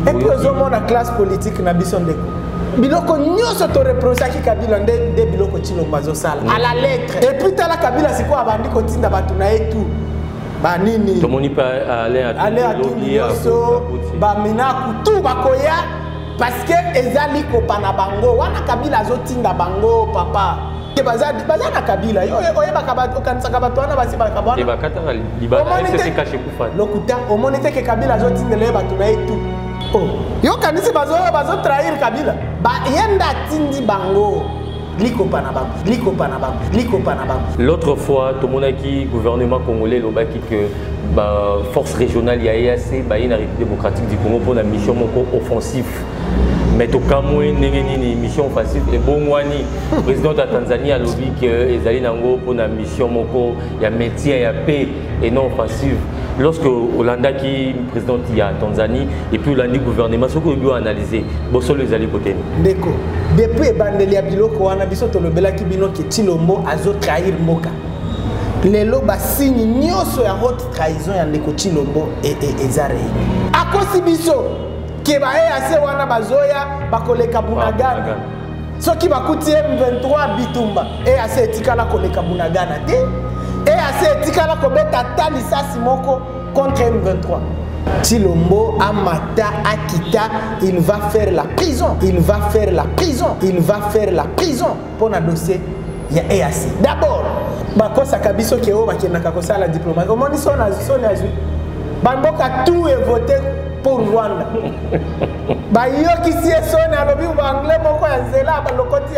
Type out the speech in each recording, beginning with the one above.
epuis ozomona classe politique na biso ndeko biloko nyonso toreprochaki kabila nde nde biloko cilombo azosala à la lettre epuis tala kabila sikoyo abandi kotinda bato na ye tout banini tomoni mpe ale atungi nyonso baminaku tu bakoya parce que ezali kopana bango wana kabila azotinda bango papa baza baza na kabila yo oyebaka bato okanisaka bato wana basi bakabwanabakataka libaaekashekufa lokuta omoni te ke kabila azotindela ye bato na ye tu oh. yo okanisi bazotrahir kabila ye nde atindi bango likopa na bango likopa na bango likopa na bango l'autre fois tomonaki gouvernement congolais elobaki que baforce régionale ya eac baye na république démocratique du congo mpo na mission moko offensif mais tokamwe ndenge nini mission facile ebongwani président ya tanzanie alobi ke ezali nango mpona mission moko ya maintien ya paix et non offensive lorsque olandaki président ya tanzanie et puis olandi gouvernement soki oyebi oanalyse bosolo ezali koteni ndeko depuis ebandeli ya biloko wana biso tolobelaki bino ke tilombo azotrahir mboka lelo basigne nyonso ya haute trahison ya ndeko tilombo e, e, eza reini akosi biso keba ease wana bazoya bakoleka bunagana soki bakuti m23 bitumba ease etikala koleka bunagana te ease etikala kobeta ata lisasi moko contre m23 Chilombo, Amata, Akita, il va faire la prison. Il va faire la prison. Il va faire la prison. mpo na dossier ya eac d'abord bakosaka biso ke oyo bakendaka kosala diplomatie omoni soni azwi soni azwi bamboka tout evote pour rwanda bayokisi ye soni alobi baanglais moko ya nzela balokoti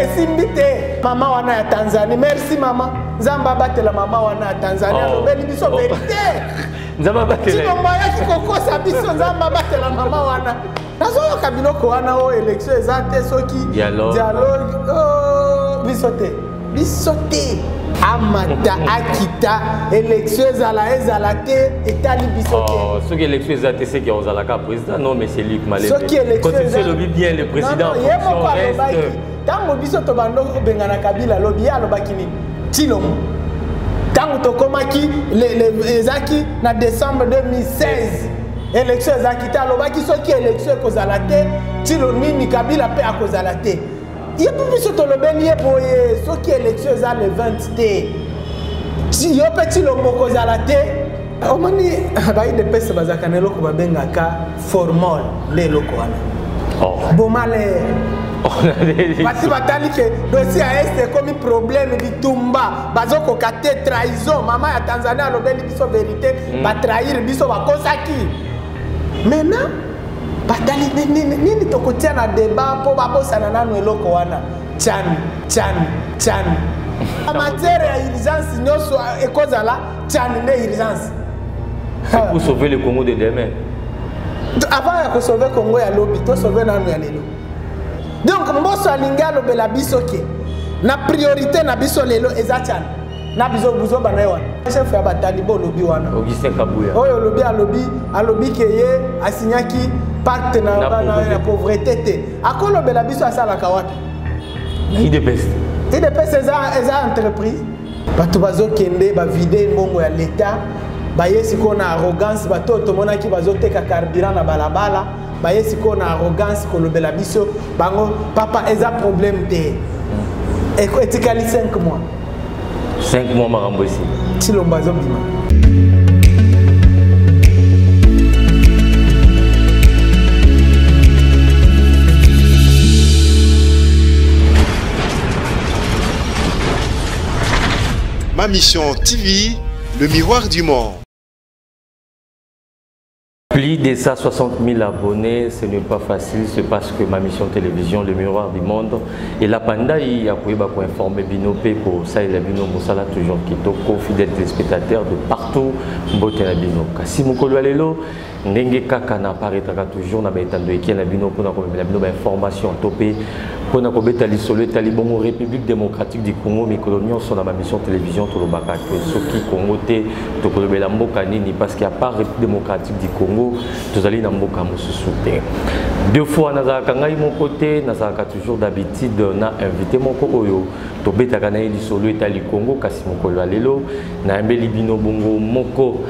esimbi te mama wana ya tanzanie merci mama nzambe abatela mama wana ya tanzanie oh. alobeli biso verite oh. nzambe abatela tino mayaki kokosa biso nzambe abatela mama wana nazoyoka biloko wana o oh, élection eza te soki dialogue oh, biso te biso te amata akita élection ezala ezala te etali biso te oh, soki élection eza te seki ozalaka président non monsieur luc malesoki électionconstitution elobi bien le président ye moko alobaki ntango biso tobanda kobengana kabila alobi ye alobaki nini tilomo ntango tokomaki ezalaki na décembre 2016 elektio ezalaki te alobaki soki elektio ekozala te ntilo nini kabila mpe akozala te ye mpe biso tolobeli ye boye soki elektio eza le 20 te yo mpe ntilo mokozala te omoni baidepese bazalaka na eloko babengaka formol nde eloko wana oh. bomalere basi batali ke dosi ya este ekomi probleme bitumba bazokoka te trahison mama ya tanzanie alobeli biso verite mm. batrahir biso bakosaki maintenant batali nini tokotia na debat mpo babosana nanu eloko wana chani chani chani matière ya urgence nyonso euh, ekozala chani nde urgence pour sauver le congo de demain avant ya kosauve congo ya lobi tosauve nanu ya lelo donc mboso alingi alobela biso ke na priorité na biso lelo eza chani na bizo buzoba na ye wana chef ya bataliba olobi wana augustin kabuya oyo olobi alobi alobi ke ye asignaki pacte na, na, na, na pauvrete te akolobela biso asalaka wapi na idps idps eza, eza entreprise bato bazokende bavide mbongo ya leta baye sikoyo na arrogance bato oyo tomonaki bazoteka carburant na balabala baye sikoyo na arrogance kolobela biso bango papa eza problème te etikali 5 mois 5 mois makambo esi tilombo azobima Ma Mission TV, le miroir du monde. Plus de 160 000 abonnés, ce n'est pas facile, c'est parce que ma mission télévision, le miroir du monde, et la pandai, ya kuiba ko informer bino pe ko saïla bino musala toujours kitoko, fidèle téléspectateur de partout, mbote na bino. Kasi mukolo alelo, ndenge kaka na paretaka toujours na baetando eke na bino pona ko mebela bino ba information to pe pona ko beta lisolo etali bongo République démocratique du Congo mikolo nyonso na ba mission télévision tolobaka que soki Congo te tokolobela mboka nini parce que apart république démocratique du congo tozali na mboka mosusu te deux fois nazalaka ngai moko te nazalaka toujours d'habitude na invité moko oyo tobetaka na ye lisolo etali congo kasi mokolo ya lelo nayambeli bino bongo moko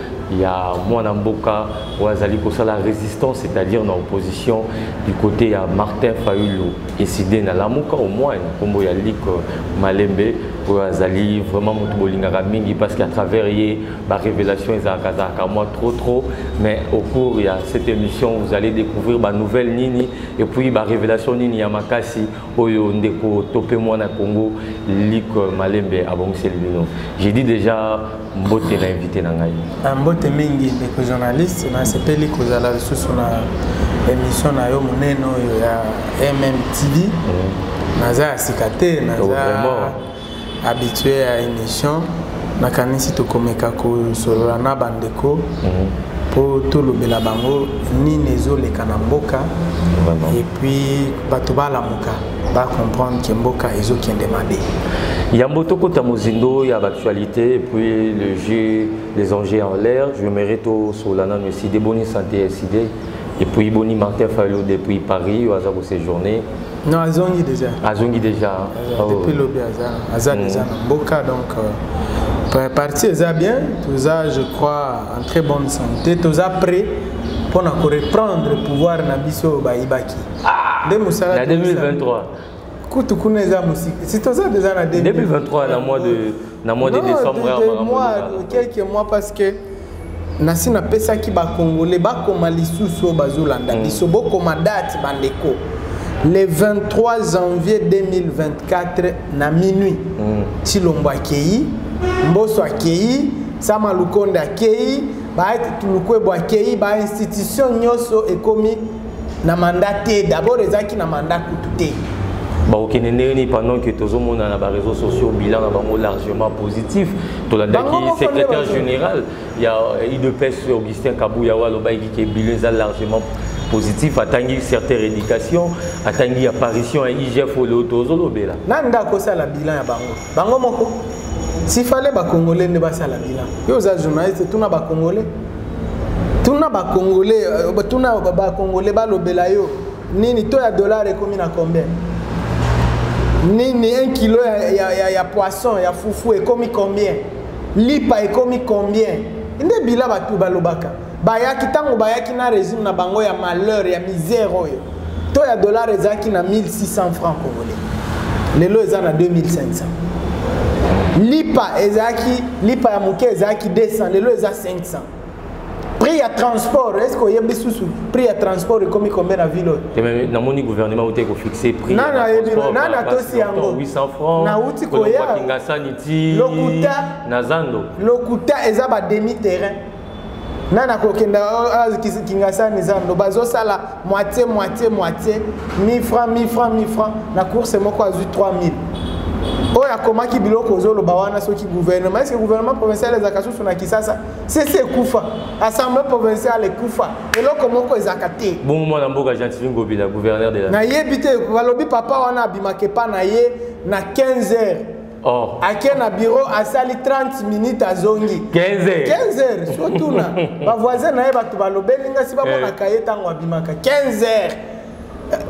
ya mwana mboka oyo azali kosala résistance c'est-à-dire na opposition du côté ya martin fayulu eside na lamuka au moins na nkombo ya lik euh, malembe oyo azali vraiment moto bolingaka mingi parce que à travers ye barévélation ezalaka azalaka mwa trop trop mais au cours ya cette émission vous allez découvrir banouvelle nini et puis barévélation nini ya makasi oyo ndeko tope mwana congo lik euh, malembe abongiseli bino j'ai dit déjà mbote na invité na ngai ah, mbote mingi ndeko journaliste nasepeli kozala lisusu na émission na yo monene oyo ya mmtv mm. naza ya sika te naza oh, habitué ya émission nakanisi tokomeka kosolola na bandeko mm. mpo tolobela bango nini ezoleka na mboka epuis bato balamuka ba comprendre que mboka ezo kende mabe yambo tokota mozindo ya actualité puis le jeu les enjeux en l'air je mérite tosola nano eside boni santé ya eside epuis boni martin faylo depuis paris oyo aza kosejourne non azongi déjà azongi déjà euh, oh. depuis lobi aza aza mm. déjà na mboka donc euh, parti eza bien toza je crois en très bonne santé toza prêt mpona koreprendre pouvoir na biso oyo bayibaki ah, nde mosala na 2023 kutu kuna eza mosika si toza deja na 2023 na mois de na mois de décembre ya makambo quelques mois parce que nasi napesaki bacongolais bakoma lisusu oyo bazolanda mm. biso bokoma date bandeko le 23 janvier 2024 na minuit mm. chilombo akei mboso akei sama lukonde akei balukwebo akei bainstitution nyonso ekomi na mandat te d'abord ezalaki na mandat kutu te bakokende ndenge nini pendant que tozomona na bareseau sociaux bilan na bango largement positif tolandaki secrétaire général ya idps augustin kabuya oyo alobaki ke bilan eza largement positif atangi certain rédication atangi apparition ya igf oyo leo tozolobela nani nde akosala bilan ya bango bango moko sifale bakongole nde basala bila yo oza journaliste tuna bakongole tuna bakongole euh, tuna bakongole balobela yo nini to ya dollar ekomi na combien nini 1 kilo ya, ya, ya, ya poisson ya fufu ekomi combien lipa ekomi combien nde bila bato balobaka bayaki ntango bayaki na regime na bango ya malheur ya misère oyo to ya dollar ezalaki na 1600 francs congolais lelo eza na 2500 lipa ezalaki lipa ya moke ezalaki 200 lelo eza 500 prix ya transport est ce que oyebi lisusu prix ya transport ekomi kombe na ville oyo namoni gouvernement uta ekofixe prix nani ayebi nani atosi yango nauti koya lokuta na zando lokuta eza bademi terrain nani akokenda kingasani zando bazosala moitié moitié moitié mi franc mi franc mi franc na course moko azwi 3000 oyo akomaki biloko ozoloba wana soki gouvernement eske gouvernement provincial ezalaka susu na kisasa sese ekufa assemblée provinciale ekufa eloko moko ezalaka te bongo mwana mboka gentilin gobila gouverneur de la nayebi te balobi papa wana abimaka epa na ye na 15 heures Oh. ake na bureau asali 30 minutes azongi 15 heures sotuna bavoisin na ye bato balobeli nga si bamonaka ye ntango abimaka 15 heures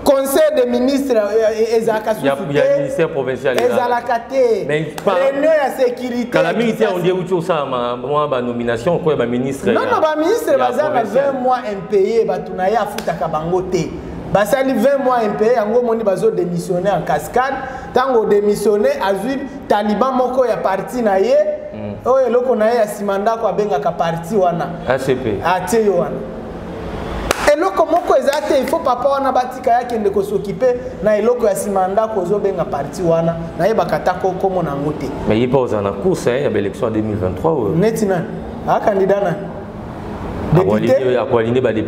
conseil des ministres ezalaka susu te ezalaka te réunion ya sécurité kala mingi te ondie uti osala mwa banomination okoya baministre nono baministre baza na 20 mois impayé bato na ye afutaka bango te basali 20 mois impayé yango omoni bazo démissionner en cascade ntango odémissionne azwi taliban moko ya parti na ye mm. oyo eloko na ye ya nsima ndako abengaka parti wana atie yo wana eloko moko eza te ifo papa wana batika ye akende kosokipe na eloko ya nsima ya ndako ozobenga parti wana nayebaka ata kokomo na yango te mais ye mpe ozala na course eh, ya baélection ya 2023 oyo neti nani akandidat nani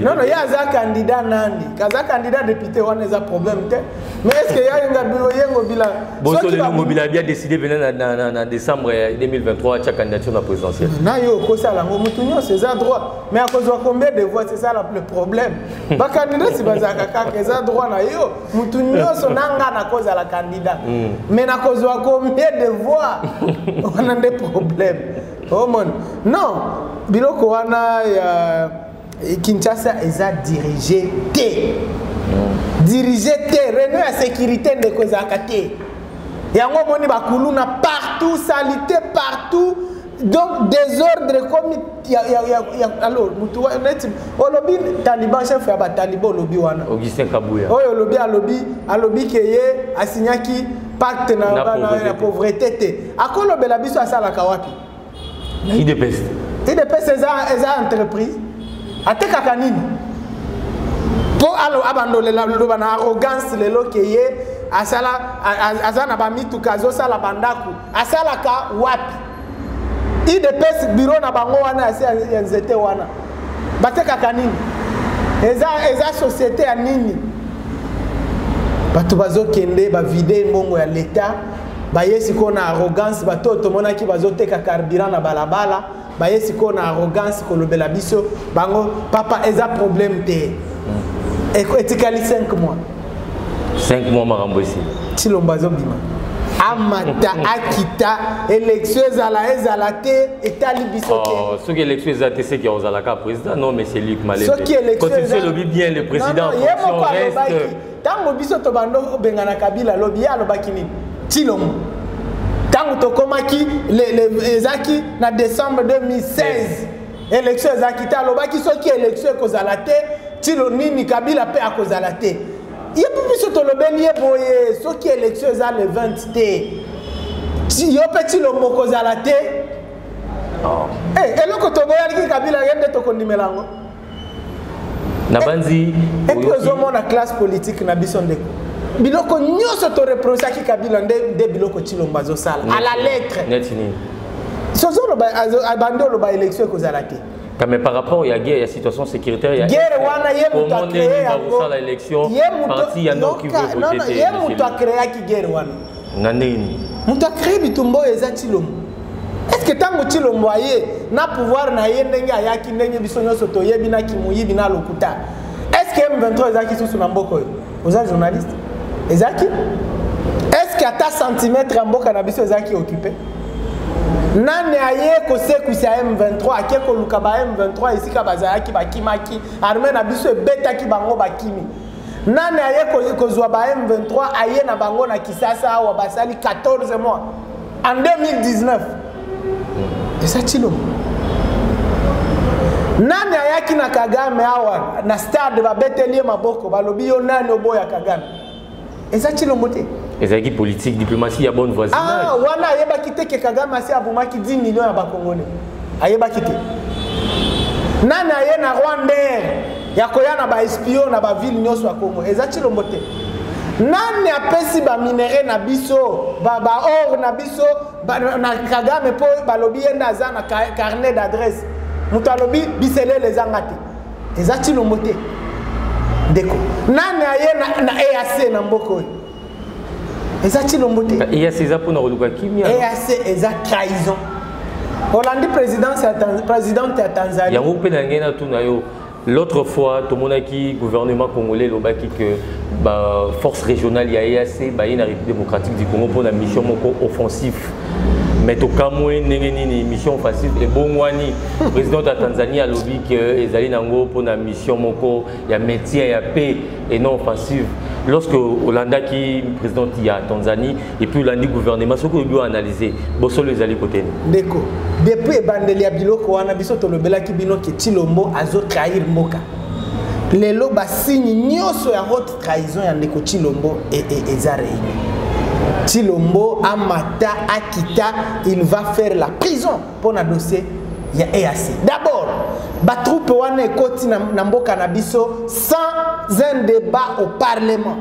nono ye aza kandida nani kaza kandida depute wana eza problème te mais est ce que yayenga bilo yengo bilayengo bila bia décidé pene na décembre 2023 atya candidature na présidentielle na yo okosala yango motu nyonso eza droit mais akozwa combien de voix c'est ça le problème hmm. bakandidati bazalaka kaka eza droit na yo motu nyonso na nga nakozala candidat hmm. mais nakozwa combien de voix wana nde problème omon oh, non biloko wana ya kinshasa eza dirige te dirige te reno ya sécurité ndeko ezalaka te yango omoni bakuluna partout salite partout donc désordre ekomi alors motu neti olobi taliban chef ya bataliban olobi wana augustin kabuya oyo olobi alobi alobi ke ye asignaki pacte na Na bana pauvreté. na pauvrete te akolobela biso asalaka wapi idps idps eza eza entreprise atekaka nini mpo alo abandolela loba na arrogance lelo ke ye asala a- a- aza na bamituka azosala bandako asalaka wapi idps biro na bango wana ya nzete wana batekaka nini eza, eza société ya nini bato bazokende bavide mbongo ya leta baye sikoyo na arrogance bato oyo tomonaki bazoteka carburant na balabala baye sikoyo na arrogance kolobela biso bango papa eza problème te etikali 5 mois 5 mois makambo esili tilombo azobima amata akita élection ezala ezala te etali biso te oh, soki élection eza te seki ozalaka président non monsieur luc malesoki électionconstitution elobi bien le président ye moko alobaki ntango biso tobanda obengana kabila alobi ye alobaki nini tilombo ntango tokomaki ezaki na décembre 2016 elektio ezalaki te alobaki soki elektio ekozala te ntilo nini kabila mpe akozala te ye mpe biso tolobeli ye boye soki elektio eza le 20 te yo mpe ntilo mokozala te oh. hey, eh, eloko toboyaliki kabila ye nde tokondimela yango nabanzi epuis eh, ozomona classe politique na biso ndeko biloko nyonso toreprochaki kabila nde biloko tshilombo azosala à la lettre soso oloba abandi oloba élection ekozala te mais par rapport ya guerre ya situation sécuritaire ya guerre wana ye moto acree yakosala élection parti ya nord kivu ekote te ye moto acreaki guerre wana na ndenge nini moto acree bitumba oyo eza tilombo estce ntango tilombo aye na pouvoir na ye ndenge ayaki ndenge biso nyonso toyebi na kimoyibi na lokuta estce m23 ezalaki susu na mboka oyo oza journaliste ezalaki eske ata centimètre ya mboka na biso ezalaki occupe nani aye kosekwisa m23 ake koluka ba m23 esika bazalaki bakimaki arme na biso ebetaki bango bakimi nani aye kozwa ba m23 aye na bango na kisasa awa basali 14 mois en 2019 eza tshilombo nani ayaki na kagame awa na stade babeteli ye maboko balobi yo nani oboya kagame eza tshilombo te ezalaki politique diplomatie ya bonne voisinage ah, wana ayebaki te ke kagame asi abomaki 10 million ya bakongole ayebaki te nani aye na rwandair ya koya na baespio na bavile nyonso ya kongo eza cilombo te nani apesi baminere na biso baor na biso ba, na kagame mpo balobi ye nde aza na carnet d'adresse moto alobi biselele ezanga te eza cilombo te ndeko nani aye na, na eac na mboka oyo eza tshilombo te eas eza mpona koluka kimia eas eza trahison olandi présidence présidente ya tanzanie yango mpe na ngai natuna yo L'autre fois, tout le qui gouvernement congolais a dit que bah, force régionale ya EAC bah, une République démocratique du Congo pour la mission moko offensive. Mais tout cas, moi, une mission offensive et bon wani président de la Tanzanie a dit que ezali nango pour la mission moko ya maintien ya paix et non offensive lorsque olandaki président ya tanzanie et puis olandi gouvernement soki oyebi oanalyse bosolo ezali koteni ndeko depuis ebandeli ya biloko wana biso tolobelaki bino ke tilombo azotrahir mboka lelo basigne nyonso ya haute trahison ya ndeko tilombo e, e, eza reine tilombo amata akita il va faire la prison mpo na dossier ya EAC. D'abord, ba troupes wana ekoti na, na mboka na biso sans un débat au parlement.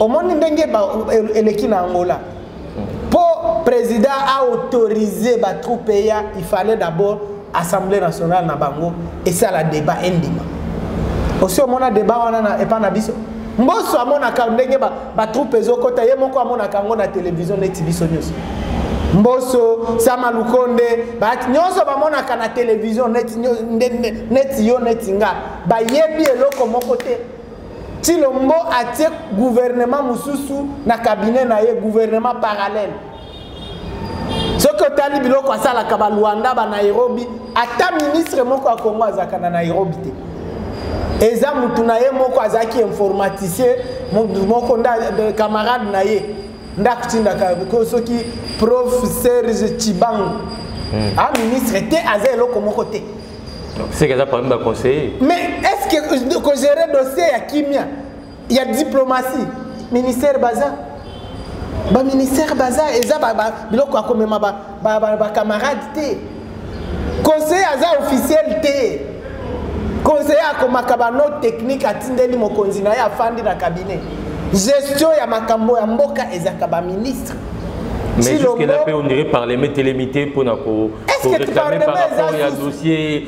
Omoni ndenge ba eleki na Angola. Pour président a autorisé ba troupes ya, il fallait d'abord Assemblée nationale na bango et ça la débat endima. Osi omona débat wana na epa na biso. Mboso amonaka ndenge ba ba troupe ezokota ye moko amonaka yango na television neti biso nyonso mboso sama lukonde bato nyonso bamonaka na televizio neti yo neti nga bayebi eloko moko te ti lombo atie guvernema mosusu na kabine na ye guvernema parallele soki otali biloko asalaka balwanda banairobi ata ministre moko ya kongo azalaka na nairobi te eza mutu na ye moko azalaki informaticien moko nde camarade na ye nde akotindaka ko soki prof serge cibango hmm. a ah, ministre te aza eloko moko te seke aza parmi baconseiller mais est ce que kogere dossier ya kimia ya diplomatie ministère baza baministère baza eza biloko ya komema bacamarade te conseiller aza officiel te conseiller akomaka banote technique atindeli mokonzi na ye afandi na cabinet gestion ya makambo ya mboka ezalaka baministre mais jusque là mpe ondire parlement etelemi te mpo na koreklame par rapport ya dossier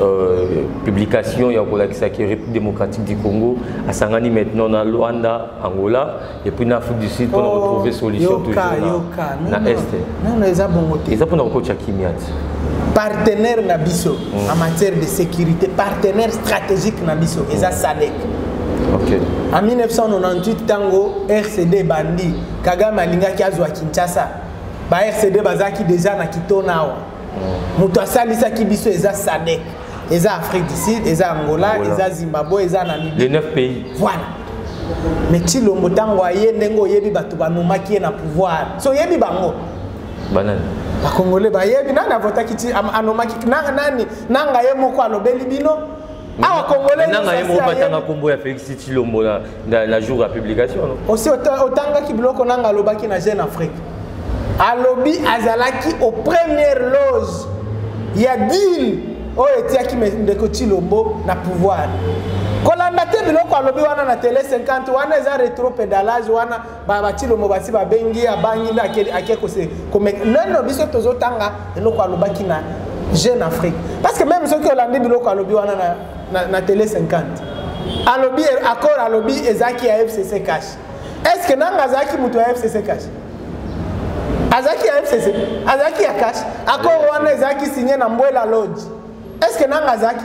Euh, publication ya kolakisa ke république démocratique du congo asangani maintenant na luanda angola et puis na afrique du sud mpona oh, kotrouve solution toujours na est eza mpona kokotya kimia ti partenaire na biso mm. en matière de sécurité partenaire stratégique na biso eza mm. sadek okay. en 1998 ntango rcd bandi kagame alingaki azwa kinshasa ba rcd bazalaki déjà na kitona awa moto asalisaki biso eza sadek eza afrique du sud eza angola eza zimbabwe eza namibie les 9 pays voilà mais tshilombo ntango aye ndenge oyebi bato banomaki ye na pouvoir so oyebi bango banani bakongole bayebi nani avotaki anomaki nani nanga ye moko alobeli bino awa congolais nanga ye moko batanga nkombo ya félix tshilombo na, na, na jour ya publication no osi otangaki biloko nanga alobaki na jeune afrique alobi azalaki au première loge ya deal oyo etiaki ndeko tshilombo na pouvoir kolanda te biloko alobi wana na tele 50 wana eza retro pedalage wana batshilombo basi babengi ye abangi nde ake kose komeka nano biso tozotanga eloko alobaki na jeune afrique parce que même soki olandi biloko alobi wana na, na, na tele 50 alobi accord alobi ezalaki ya fcc cash est ce que nanga azalaki moto ya fcc cash azalaki ya fcc azalaki ya cash accord wana ezalaki signe na mbwela lodge est ce que nanga azalaki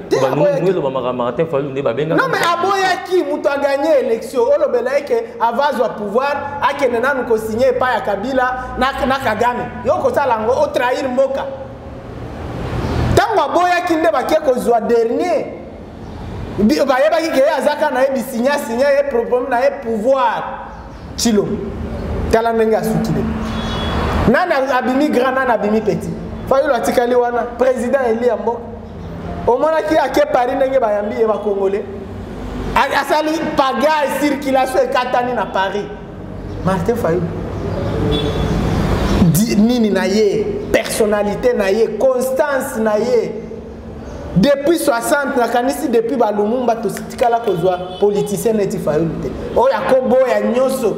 non mais aboyaki moto aganye élection olobela ye ke ava azwa pouvoir akende nanu kosigne epai ya kabila na kagame yo okosala yango otrahir mboka ntango aboyaki nde bake kozwa dernier bayebaki ke ye azaka na ye bisinya sinya ye problème na ye pouvoir chilo tala ndenge asuki de nani abimi grand nani abimi petit fayulu atikali wana président eli ya mboka omonaki ake paris ndenge bayambi ye bakongole asali pagay circulation ekatani na paris martin fayulu nini na ye personnalité na ye constance na ye depuis 60 nakanisi depuis balumumba totikala kozwa politicien neti fayulu te oyo akoboya nyonso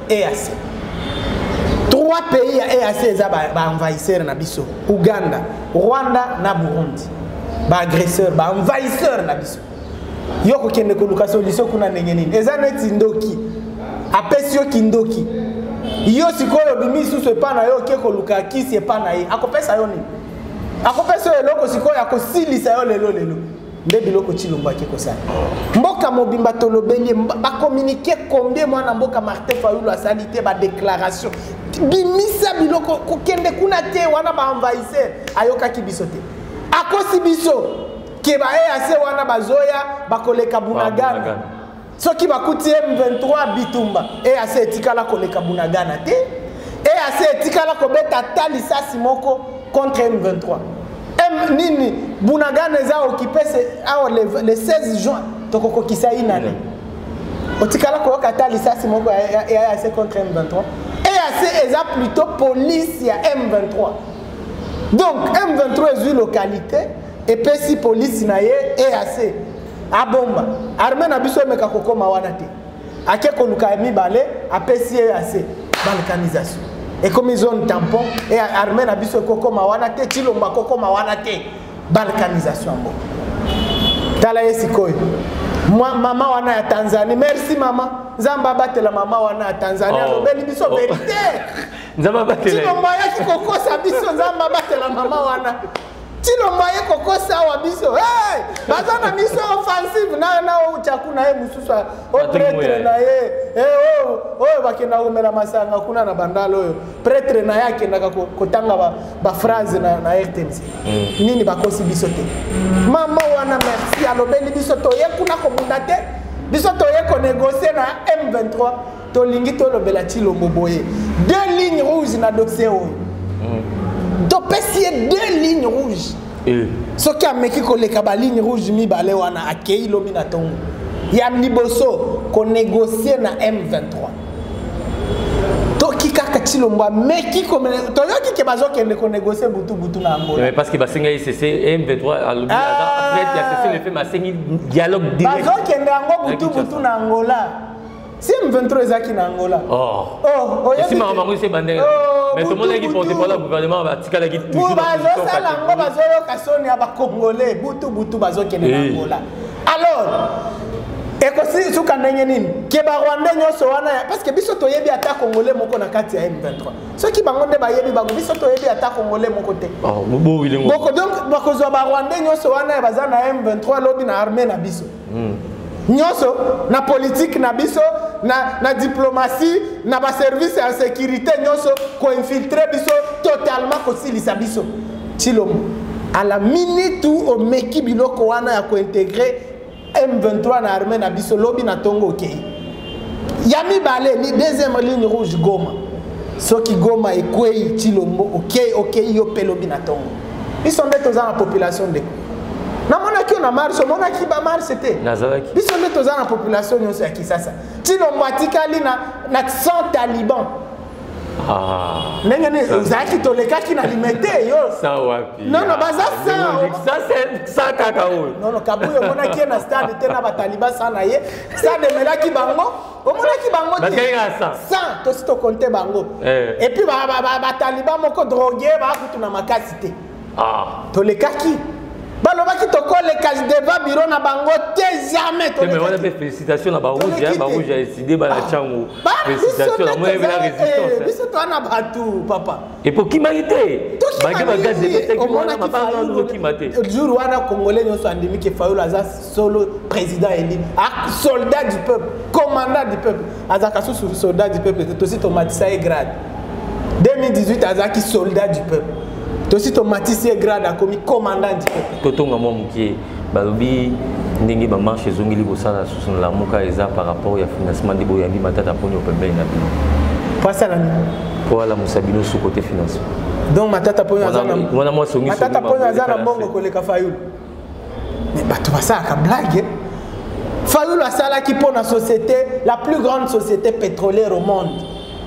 EAC. Trois pays ya EAC eza ba, ba envahisseurs na biso. Ouganda, Rwanda na Burundi. Ba agresseurs, ba envahisseurs na biso. Yo kokende koluka solution kuna ndenge nini? Eza neti ndoki. Apesi yo kindoki. Yo sikoyo bimi susu epa na yo oke koluka kisi epa na ye. Akopesa yo nini? Akopesa yo eloko sikoyo akosilisa yo lelo lelo. nde biloko tshilombo ake kosala mboka mobimba tolobeli bacommunike combien mwana mboka martin fayulu asali te badéclaration bimisa biloko kokende kuna te wana baenvahisseur ayokaki biso te akosi biso ke baeyase wana bazoya bakoleka bunagana soki bakuti ye m23 bitumba eac etikala koleka bunagana te eac etikala kobeta ata lisasi moko contre m23 m nini bunagana eza okipe awa le 16 juin tokokokisa inane mm. otikala koyoka ata lisasi moko ya eac contre m23 eac eza plutôt police ya m23 donc m23 ezwi localité epesi polisi na ye eac abomba arme na biso emeka kokoma wana te ake koluka ya mibale apesi ye ya se balkanisation ekomi zone tampon e arme na biso ekokoma wana te cilomba kokoma wana te balkanisation yango tala ye sikoyo mama wana ya tanzanie merci mama nzambe abatela mama wana ya tanzanie oh. alobeli biso oh. verite nzambe abatela cilomba ayaki kokosa biso nzambe abatela mama wana tilombo aye kokosa awa biso hey! baza na miso offensive na na oyo chaku na ye mosusu oyo pretre na ye eh, oyo oyo bakenda komela masanga kuna na bandala oyo pretre na ye akendaka kotanga baphrase na, na rtnc mm. nini bakosi biso te mama wana merci alobeli biso toye kuna kobunda te biso toye konegocie na m23 tolingi tolobela tshilombo boye deux lignes rouges na dossier oyo mm. topesi ye deux lignes rouges eh. soki ameki koleka baligne rouge mibale wana akei lobi na ntongo ya liboso konegocie na m23 toki kaka tshilombo ameki toyoki ke bazokende konegocie butubutu na angola parce que basenga ecc m23 alobi ah. aza prête ya cessez le fait basengi dialogue direct bazokende yango butubutu na angola si m23 ezalaki na angola oh. oh, esimaka bango esi ebandeke oh, mais tomonaki porte-parole ya gouvernement batikalaki bazosala yango bazoyoka soni ya bacongolais butubutu bazokende na eh. angola alors ekosuka ndenge nini ke barwandais nyonso wana parce que biso toyebi ata congolais moko na kati ya m23 soki bango nde bayebi bango biso toyebi ata congolais moko te ah, donc bakozwa barwandais nyonso wana baza na m23 lobi na armée na biso nyonso na politike na biso na, na diplomatie na baservice ya sécurité nyonso koinfiltre biso totalement kosilisa biso tshilombo à la minute où omeki biloko wana ya kointegre m23 na armée na biso lobi na ntongo okei okay. ya mibale ni deuxième ligne rouge goma soki goma ekwei tshilombo okei okay, okei okay, yo mpe lobi na ntongo biso nde toza na population ndeko namonaki yo na marche omonaki bamarche te nazalaki biso nde toza na population nyonso ya kisasa tilombo atikali na, na 100 taliban Ah. ndenge nini ozalaki tolekaki na limete yo nono baza sa kaka oyo nono kabuyo omonaki ye na stade te na bataliba sa na ye stade emelaki bango omonaki bango sans tosi tokonte bango eh. epuis bataliba moko drogue bakutu na makasi te ah. tolekaki balobaki tokoleka deva biro na bango te jamais wana mpe félicitation na barouge barouge ya eside banatiango félicitation na moyen mpena résistance biso toa na bato papa epo okimaki te bake bagaz epetekimonakima te jour wana congolais nyonso andimi ke fayolo aza solo président eli ah, soldat du peuple commandant du peuple azalaka susu soldat du peuple tosi tomatisa ye grade 2018 azalaki soldat du peuple tosi tomatisi ye grade akomi commandant du peuple totonga mwa mokie balobi ndenge bamarche ezongeli kosala susu na lamuka eza par rapport ya financement nde boyambi matata mponi opembeni na bino po asala nini po alamusa bino su kote financement donc matata mponi aza na mbongo koleka fayulu mais bato basalaka blague fayulu asalaki mpo na société la plus grande société pétrolière au monde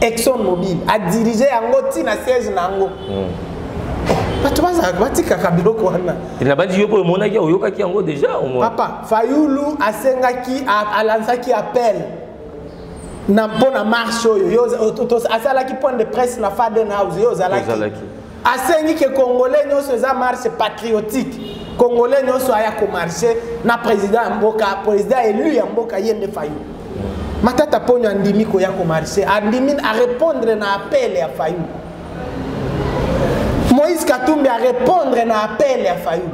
exxon mobile adirige yango ntina siège na yango hmm. bato bazalaka batikaka biloko wana nabandi yo mpo omonaki oyokaki yango déjà papa fayulu asengaki alansaki appel na mpo na marche oyo asalaki point de presse na faden house yo ozalaki asengi ke congolais nyonso eza marche patriotique congolais nyonso aya komarche na président ya mboka président élu ya mboka ye nde fayu matata mponyo andimi koya komarche andimi arépondre na appel ya fayu moïse katumbi arépondre na appel ya fayu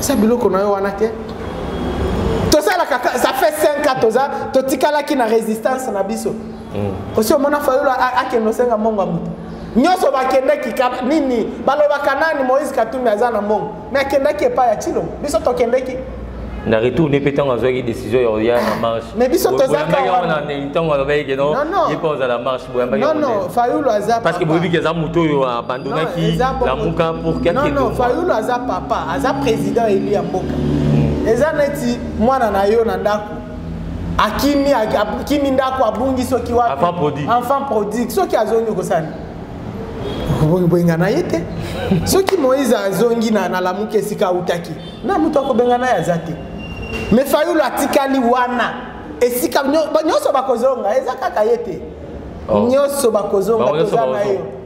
eza biloko na yo wana te tosalaka ça fait 5 ans toza totikalaki na résistance na biso hmm. osi omona fayulu akende osenga mbongo ya moto nyonso bakendeki nini balobaka nani moïse katumbi aza na mbongo me akendaki epai ya tshilombo biso tokendeki na retour nde mpe ntango azwaki décision ya koya na marche mais biso tozantango alobaki ke non ye mpe ozala marche boyambakinono fayulu aza parce que boyebi ke eza moto oyo abandonaki lamuka pour non fayulu aza papa aza président élu ya mboka hmm. eza neti mwana na yo na ndako akimi akimi ndako abungi soki wapi enfant prodigue enfant prodigue soki azongi okosani bobenga na ye te soki moïse azongi na nalamuki esika autaki na moto akobenga na ye aza te me fayulu atikali wana esika nyonso bakozonga eza kaka ye te oh. nyonso bakozonga toza na ye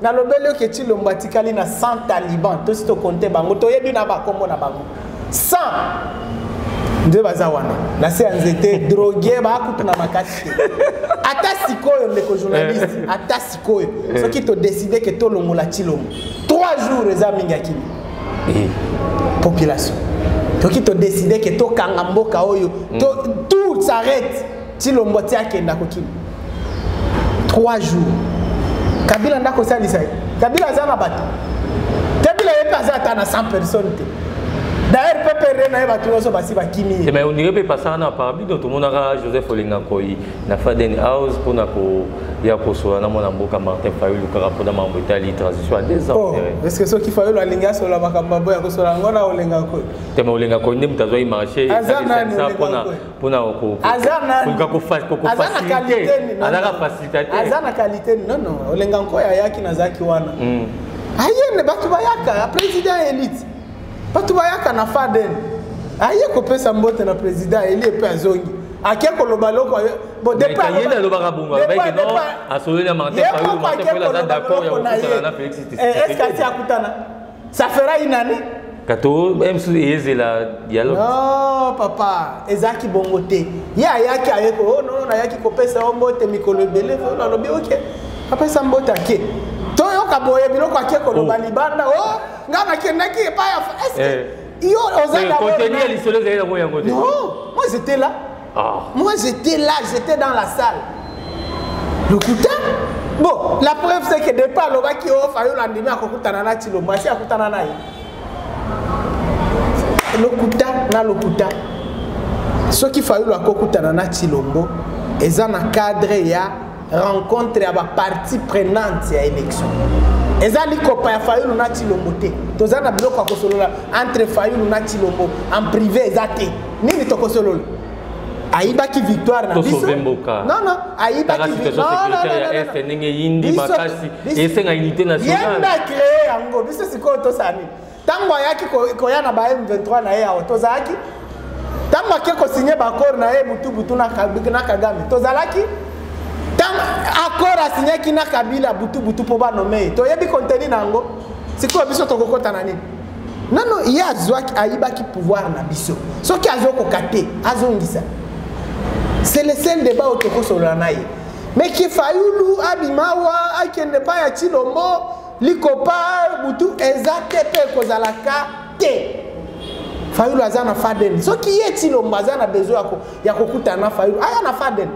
nalobeli yo ke tshilombo atikali na 100 taliban tosi tokonte bango toyebi na bakombo na bango 100 nde baza wana na se ya nzete drogue bakutu na makasi te ata sikoyo ndeko journaliste eh. ata sikoyo eh. soki todeside ke tolongola tshilombo 3 jours eza mingi akimi eh. population soki todeside ke tokanga mboka oyo mm. tout s'arrête Tshilombo ti akenda kokima 3 jours kabila nda kosalisa ye kabila aza na bato kabila ye mpe aza ata na 100 personne te d'ailleurs pepere na ye bato nyonso basi bakimi ye eh ondire mpe epasaka na parabidon tomonaka joseph olenga koi na faden house mpo na koya kosola na mwana mboka martin fayulu kaka mpo na mambo etali transition ya des oh, parceque soki fayulu alingi asola makambo maboya kosola yango na olenga koi tema olenga koi nde moto azwaki marché mpona mpona azaka facilitateur aza na qualité nono olenga nkoyo ayaki nazalaki wana hmm. ayene bato bayaka président elite bato bayaka na faden aye kopesa mbote na président eli epe azongi ake koloba loko yende alobaka bongo alobaki no asololi na martin fayulu martin fayulu aza d'accord ya kokutana na félix tshisekedi eske asi akutana ça fera une année kato msusu eyezela dialogue non papa ezalaki bongo te ye ayaki ayeko o oh, nono nayaki kopesa yo mbote mikolo ebele nalobi oke apesa mbote ake toyoka boye biloko ake koloba oh. libanda o oh, nga nakendaki epai ya eske eh. yo oza eh, contenu ya lisolo ezali nango yango te non moi j'étais là Ah. Moi, j'étais là, j'étais dans la salle. Le couteau Bon, la preuve, c'est que depuis alobaki oyo oh, Fayulu andimi akokutana na Tshilombo, asi akutana na ye. Lokuta na lokuta. Soki Fayulu akokutana na Tshilombo, eza na cadre ya rencontre ya bapartie prenante ya élection eza likopa ya fayulu na cilombo te toza na biloko ya kosolola entre fayulu na cilombo en privé eza te nini tokosolola ayibaki victoire na biso non non ayibaki victoire ndenge eyindi makasi esenga unité nationale ye nda créer yango biso sikoyo tosala nini ntango ayaki koya na ba m23 na ye awa tozalaki ntango ake kosigne baaccord na ye butubutu na kagame tozalaki ntango accord asignaki na kabila butubutu mpo banome ye toyebi konteni na yango sikoyo biso tokokota na nini nano ye azwaki ayibaki pouvoir na biso soki azokoka te azongisa c'est le seul débat oyo tokosolola na ye mais kifayulu abimawa akende pa ya chilombo likopar butu eza te mpe ekozalaka te fayulu aza na faden soki ye tilombo aza na besoin yako, ya kokutana na fayulu aya na faden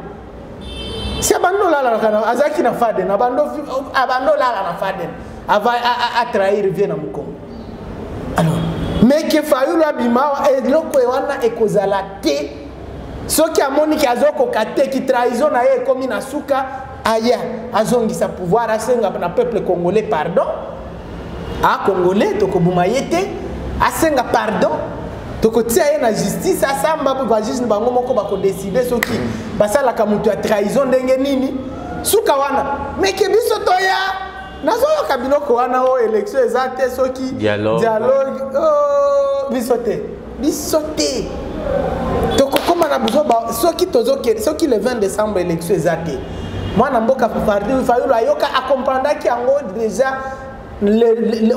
si abandi olalalaka azalaki na faden abandi olala na faden ava atrahir vie na mokongo alors meke fayulu abima awa eloko ye wana ekozala te soki amoni ke azokoka te kitrahison na ye ekomi na suka aya azongisa pouvoir asenga na peuple congolais pardon a ah, congolais tokoboma ye te asenga pardon tokotia ye na justice asamba mpo bajuge na bango moko bakodeside soki basalaka moto ya trahison ndenge nini suka wana meke biso toya nazoyoka biloko wana o oh, élection eza te soki dialogue oh, biso te biso te tokokoma na buzoba soki tozokende soki le 20 décembre élection eza te mwana mboka parti fayulu ayoka acomprendaki yango déjà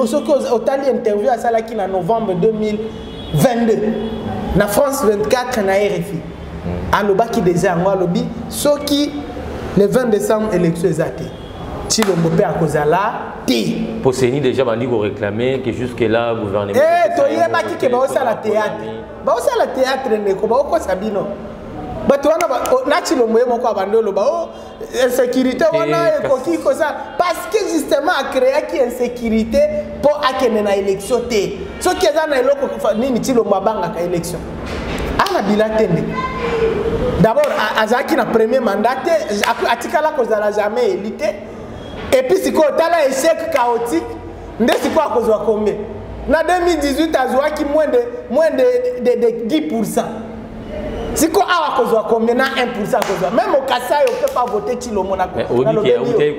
soki otali interview asalaki na novembre 2022 na france 24 na rfi mm. alobaki déjà yango alobi soki le 20 décembre élection eza te Tshilombo pe akozala te. Pour Seni déjà bandi ko réclamer que jusque là gouvernement. Eh to yeba ki ke ba osala théâtre. Ba osala théâtre ndeko ba okosa bino. bato wana na tshilombo ye moko abandi oloba o insécurité wana ekoki kosala parce que justement acréaki insécurité mpo akende na élection te soki eza na eloko nini tshilombo abangaka élection ana bila te nde d'abord azalaki na premier mandat te atikala kozala jamais eli te epuis sikoyo tala échec chaotique nde sikoyo akozwa combien na 2018 azwaki moins de, moins de, de, de 10 pourcent siko awa akozwa combien na 1 pourcent akozwa meme okasai ope pa vote tilomo na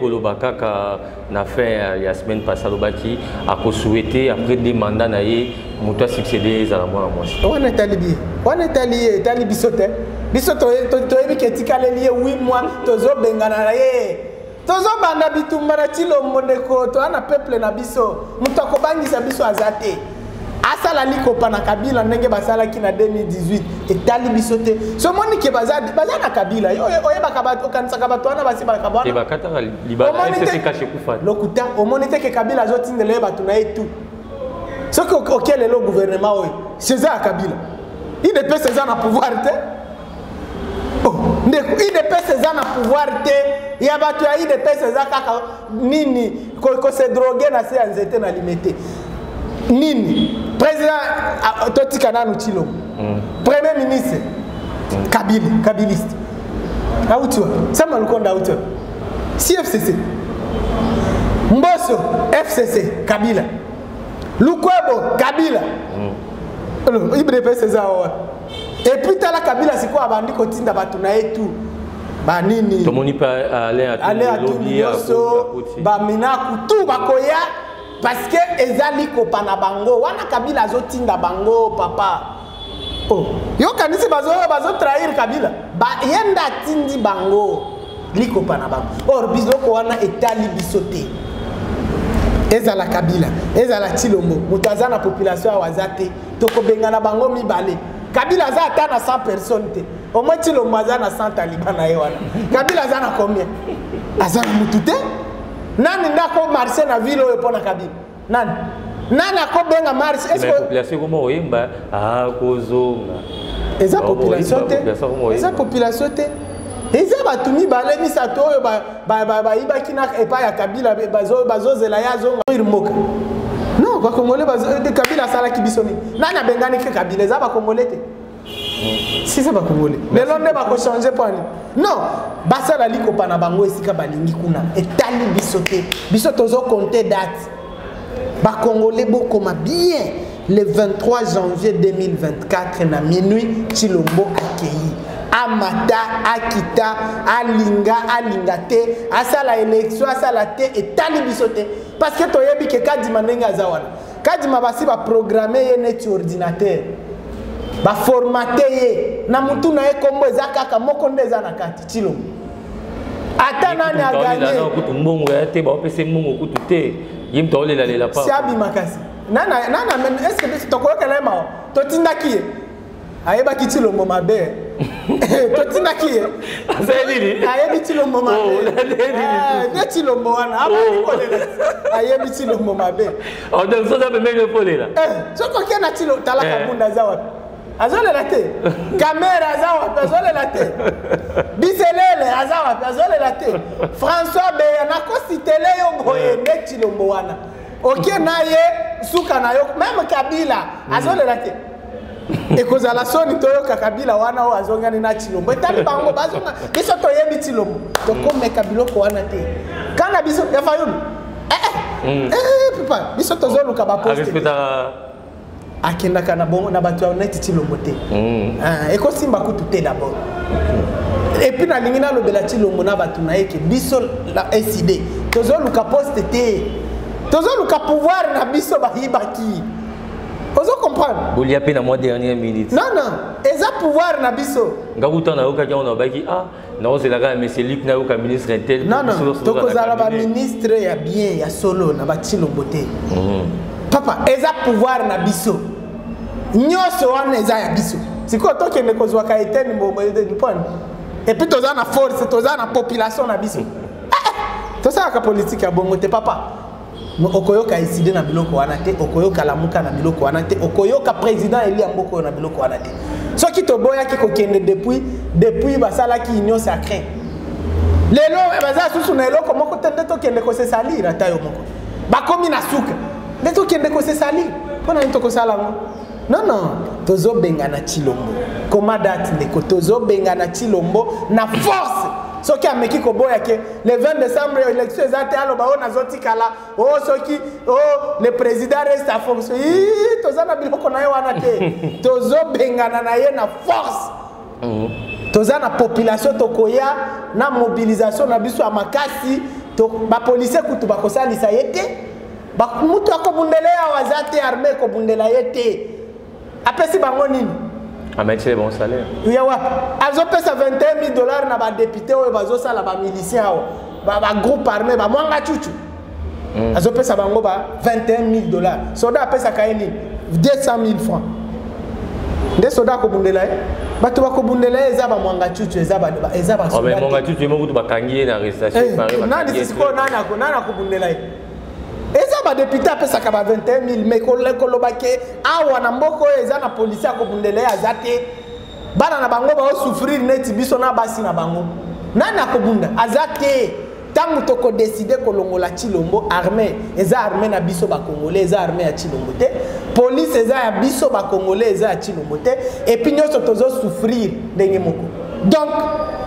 kolobaka kaka na fin euh, ya semaine passé alobaki akosouhaite après deux mandat na ye moto asuccéde ye ezala mwana mwasi wana etali biye wana etali ye etali biso te biso toyebi ke etikaleli ye wi mwa tozobengana na ye tozobanda bitumba na cilombo ndeko toa na peuple na biso moto akobangisa biso aza te asala likopa na kabila ndenge basalaki na 2018 etali biso te so omoni ke baza na kabila oyebaka bato okanisaka bato wana basi balokabanaomonilokuta omoni te ke kabila azotindela ye bato na ye tu soki oke lelo guvernema oyo seza ya kabila idps eza na pouvoir te oh, ndeko idps eza na pouvoir te ya bato ya idps eza kaka nini kose drogue na se ya nzete na limete nini président ah, totika nanu tilo mm. premier ministre mm. kabili kabiliste auti wapi sama lukonda auti wapi si fcc mboso fcc kabila lukwebo kabila mm. udps eza wapi epuis tala kabila sikoyo abandi kotinda bato na ye tu banini tomoni mpe ale atungi nyonso baminaku tu bakoya parceke eza likopa na bango wana kabila azotinda bango papa oh. yokanisi bazoya bazotrahir kabila ye nde atindi bango likopa na bango or biloko wana etali biso te ezala kabila ezala tilombo moto aza na population awa aza te tokobengana bango mibale kabila aza ata na 100 personne te omoi tilombo aza na 100 taliban na ye wana kabila aza na combien aza na mutu te nani nde akomarse na ville oyo mpo na kabila nani nani akobenga marse population ekoma koyemba akozonga eza population te eza population te eza bato mibale misato oyo bayibaki na epai ya kabila bazozela ye azonga mboka non bakongole eh, kabila asalaki biso nini nani abengani ke kabila eza bakongole te siza bakongole lelo nde bakochange mpo ani non basala likopa na bango esika balingi kuna etali biso te biso tozokonte date bakongole bokoma bien le 23 janvier 2024 na minuit tshilombo akei amata akita alinga alinga te asala élection asala te etali biso te parce que toyebi ke kadima ndenge aza wana kadima basi baprogramme ye neti ordinateur baformate ye na motu na ye nkombo eza kaka moko nde eza na kati tilo ata nani aganyesi abima kasi eske biso tokoyokela ye mawa totindaki ye ayebaki tilombo mabe totindaki ye ayebi tilombo mabe oh, nde tilombo wana abakolela ayebi tilombo mabe soki oke na tilo talaka eh. bunda eza wapi azolela te kamere aza wapi azolela te biselele aza wapi azolela te françois beya nakositele yo boye nde cilombo wana oke na ye suka na yo meme kabila hmm. azolela te ekozala soni toyoka kabila wana oyo azongani na cilombo etali bango bazonga biso toyebi cilombo tokomeka biloko wana te kana biso ya fayulu eh, eh, hmm. eh, eh, papa biso tozoluka baposte akendaka na bongo na bato ya neti tilombo te mm. ah, ekosimba kutu te d'abord epuis nalingi nalobela tilombo na bato na ye ke biso la sd tozoluka poste te tozoluka pouvoir na biso bayibaki ozo comprendre bolia mpe na mwa dernière minute non non eza pouvoir na biso nga kuta nayokaki yango nabaki ah naozelaka ya monsieur luc nayoka ministre intel tokozala baministre ya bien ya solo na batilombo te mhm. papa eza pouvoir na biso nyonso wana eza ya biso sikoyo tokende kozwaka eteni mbongo mpona epuis toza na force toza na population na biso eh, eh, tosalaka politike ya bongo te papa okoyoka eside na biloko wana te okoyoka lamuka na biloko wana te okoyoka président eli ya mboka oyo na biloko wana te soki toboyaki kokende depuis depuis basalaki union sacrée lelo eh, baza susu na eloko moko te nde tokende kosesalire ata yo moko bakomi na suka nde tokende kosesalire mpo na nini tokosala yango non non tozobengana chilombo koma date ndeko tozobengana chilombo na force soki ameki koboya ke le 20 décembre élection eza te aloba oyo nazotikala o oh, soki o oh, le président reste à fonction ii toza na biloko na ye wana te tozobengana na ye na force mhm. toza na population tokoya na mobilisation na biso ya makasi bapolisier kutu bakosalisa ye te mutu akobundela ye awa aza te arme ekobundela ye te apesi bango nini ametile ah, bon salaire ya wapi azopesa 21 000 dollars na badepute oyo bazosala bamilicien awa bagroupe armé bamwanga cucu hmm. azopesa bango ba 21 000 dollars soda apesaka ye nini 200 000 francs nde soda akobundela ye bato bakobundela ye eza bamwanga cucu eza basoda oh, cucu moko bakangi ye na arrestation eh, nani sikoyo nani akobundela ye eza badepute apesaka ba 21 000 mai koloba ke awa na mboka oyo eza na polisi ya kobundela ye aza te bana na bango baosouffrir neti biso na basi na bango nani akobunda aza te ntango tokodeside kolongola chilombo arme eza arme na biso bakongole eza arme ya chilombo te polise eza ya biso bakongole eza ya chilombo te epuis nyonso tozosouffrir ndenge moko donc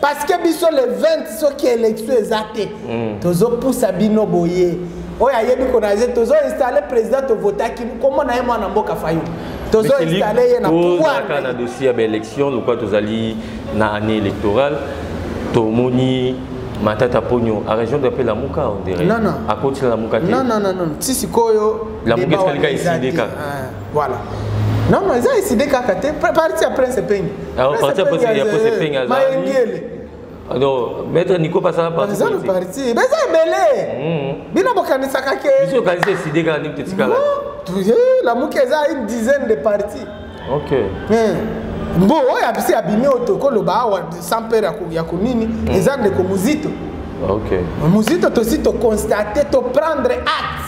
parce que biso le 20 soki élection eza te mm. tozopusa bino boye oyo ayebi kona ze tozo installe président tovotaki komona ye mwana mboka fayo tozo installe ye na pouvoirkaka na dossier ya baélection lokola tozali na année électorale tomoni matata ponyo a rejoindre mpe lamuka ondire akotila lamuka te non non non non si sikoyo lamuka etikali ka eside kaka Voilà. Non, mais ils ont décidé qu'à côté, parti après c'est peigne. Alors, parti après c'est peigne. Maïngele. Alors, maître Nico passe à la partie. Ils ont parti. Mais c'est belé. Bino bokanisaka ke. Ils ont kanisé décidé qu'à n'importe quoi. La mouke, ils ont une dizaine de parties. Ok. Hmm. mbo oyo abisi abimi oyo tokoloba awa sampere ya konini mm. eza ndeko muzito okay. muzito tosi toconstate toprendre acte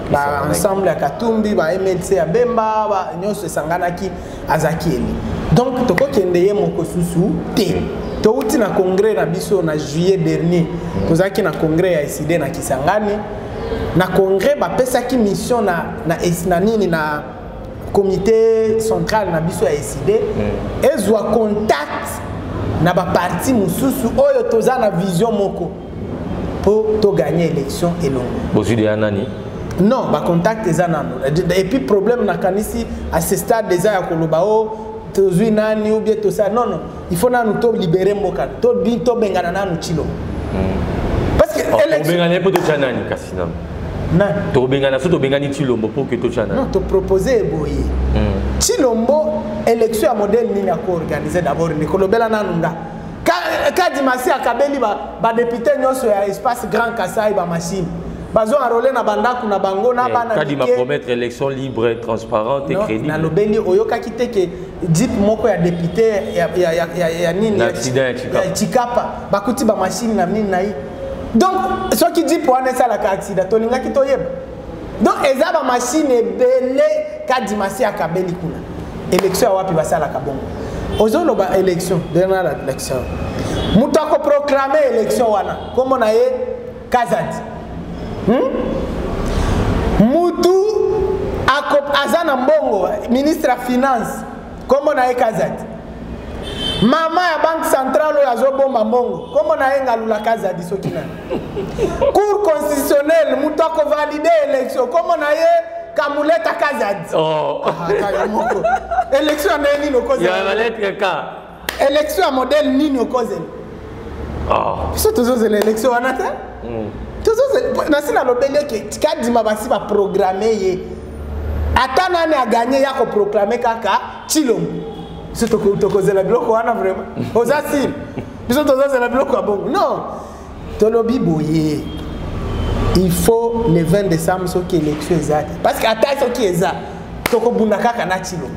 ba ensemble ya katumbi ba mlc ya bemba ba nyonso esanganaki azalaki eli donc tokokende ye moko susu te touti na congrès na biso na juillet dernier tozalaki na congrès ya eside na kisangani na congrès bapesaki mission na, na, na nini na comité central na biso ya eside mm. ezwa contact na baparti mosusu oyo toza na vision moko pour to gagner élection et non bozwi deya nani non bacontacte eza nano et puis problème nakanisi à ce stade eza ya koloba o oh, tozwi nani ou bien tosala non non il faut nanu to libere mboka tobengana nanu cilo hmm. parce que oh, obengana ye mpo totya nani kasi nano nani tobengana so tobengani cilombo mpo ke totya nani non topropose eboye hmm. cilombo élection ya modele nini akoorganize d'abord ndeko lobela nanu nga kadimasi akabeli badepute ba nyonso ya espace grand kasai bamashine bazo enrole na bandako na bango na eh, bana kadima promettre élection libre transparente et crédible nalobeli oyokaki te ke dip moko ya depute ya, ya, ya, ya, ya nini ya chikapa bakuti bamashine na nini na ye donc soki dip wana esalaka accident tolingaki toyeba donc eza ba machine ebele kadima si akabeli kuna élection ya wapi basalaka bongo ozoloba élection denala élection moto akoproclame élection wana nkombo na ye kazadi hmm? mutu aza na mbongo ministre ya finance nkombo na ye kazadi mama ya banque centrale oyo azobomba mbongo nkombo na ye ngalula kazadi soki nani cour constitutionnel moto akovalide élection nkombo na ye kamuleta kazadi oh. ah, moko élection ya ndenge nini okozela élection ya modèle nini okozela oh. biso tozozela élection wana te hmm. nasi nalobeli eke kadima basi baprogramme ye ata nani aganye ya koproklame kaka cilongo biso tokozela biloko wana vraiment oza sire biso tozazela biloko ya bongo non tolobi boye il faut le 20 décembre soki élection eza te parce que ata soki eza tokobunda kaka na tilo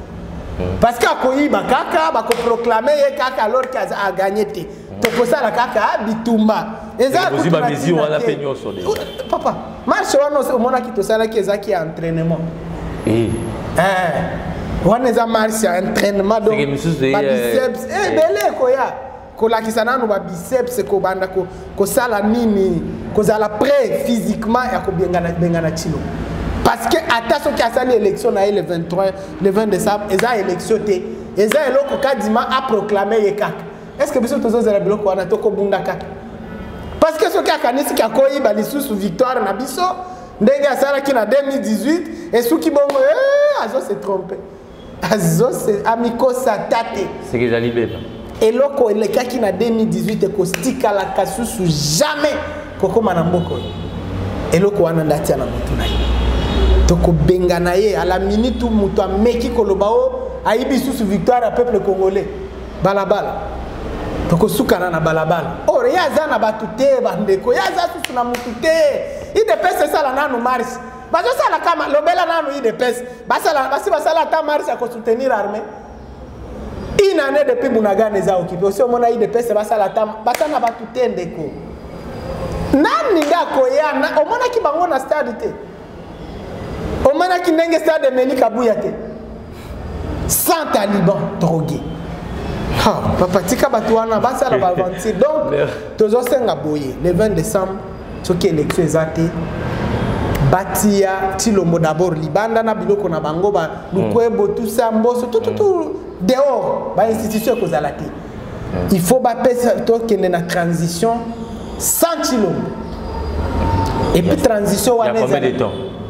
parce que akoyiba kaka bakoproclame ye kaka alors que aganye te tokosala kaka bitumba eza papa marche wana omonaki tosalaki ezaki ya entraînement eh. Eh. wana eza marche ya entraînement donc babiceps eh, ebele ekoya kolakisa nanu babiceps kobanda kosala nini kozala prêt physiquement ya kobengana kilo parce que ata soki asali élection na ye le 23 le 20 décembre eza élection te eza eloko kadima aproclame ye kaka est ce que biso tozozela biloko wana tokobunda kaka parce que soki akanisi ke akoyiba lisusu victoire na biso ndenge asalaki na 2018 esuki bongo eh, azo se trompe azo se amikosa ata te seke ezali beba eloko elekaki na 2018 ekostikalaka susu jamais kokóma na mboka oyo eloko wana nde atya na motu na ye tokobengana ye ala minute moto ameki koloba o oh, ayibi susu victoire ya peuple congolais balabala tokosukana na balabala or ye aza na bato te bandeko ye aza susu na motu te idps esala nanu marche bazosala kama lobela nanu idps basi basala ata marche ya kosoutenir armée une année depuis bunagana eza okipe osi omona idps basala ata baza na bato te ndeko nani nde akoya omonaki bango na stade te omanaki ndenge stade emeli kabuya te sans taliban drogué papa tika bato wana basala baaventure donc tozosenga boye le 20 décembre soki élection eza te batiya tilombo d'abord libanda na biloko na bango balukwebo mm. tusa mboso tututu dehors bainstitution ekozala te il faut bapesa tokende na transition sans tshilombo epuis transition wana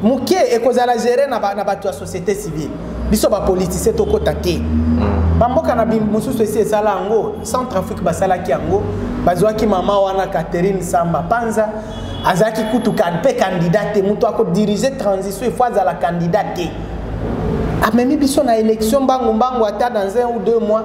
moke ekozala gere na bato ya société civile biso bapolitisien tokota te hmm. bamboka na mosusu esi esala yango centre afrique basalaki yango bazwaki mama wana catherine samba panza azalaki kutu mpe candidat te moto akodirige transition efo azala candidat te amemi biso na élection mbangu mbangu ata dans un ou deux mois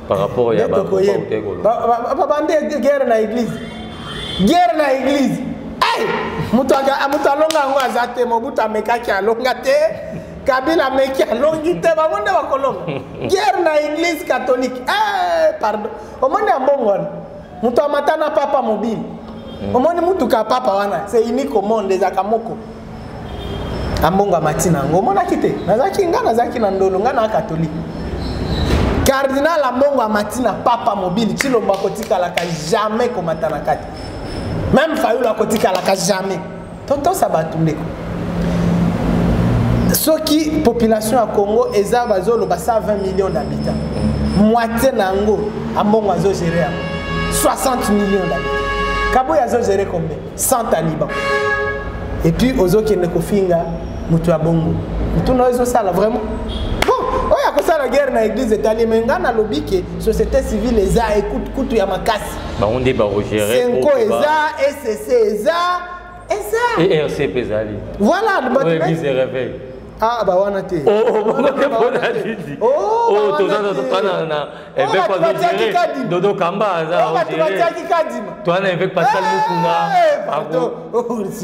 par rapport ya ba groupe ou te kolo ba bande guerre na église guerre na église hey mutu mutu alonga ngo azate mobuta mekaki alonga te kabila meki alongi te bango nde bakolonga guerre na église catholique eh pardon omoni ya mbongo wana moto amata na papa mobile mm. omoni motuka ya papa wana se unique au monde ezalaka moko ambongo amati na yango omonaki te nazalaki ngai nazalaki na ndolo ngai na katolike cardinal ambongo amati na papa mobile cilombo akotikalaka jamais komata na kati meme fayulu akotikalaka jamais totosa bato ndeko soki population ya congo eza bazoloba 120 millions d'habitants moitié na yango ambongo azogere yango 60 millions d'habitants kaboy azogere combien 100 taliban epuis ozokende kofinga moto ya bongo motuna oyo ezosala vraiment oyo akosala guerre na église etali me ngai nalobi ke société civile eza ekutu kutu ya makasi bango nde bakogere senko eza ecc eza eza ercp ezali voilà mise réveil ah ba wana te oh, oh, oh, tozana évêque azododo kamba azaana évêque pascal eh,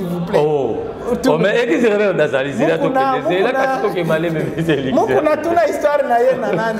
mukuna mais église réveil nazali zela tokende zela kasi tokemale memeselikmukuna tuna histoire na ye na nani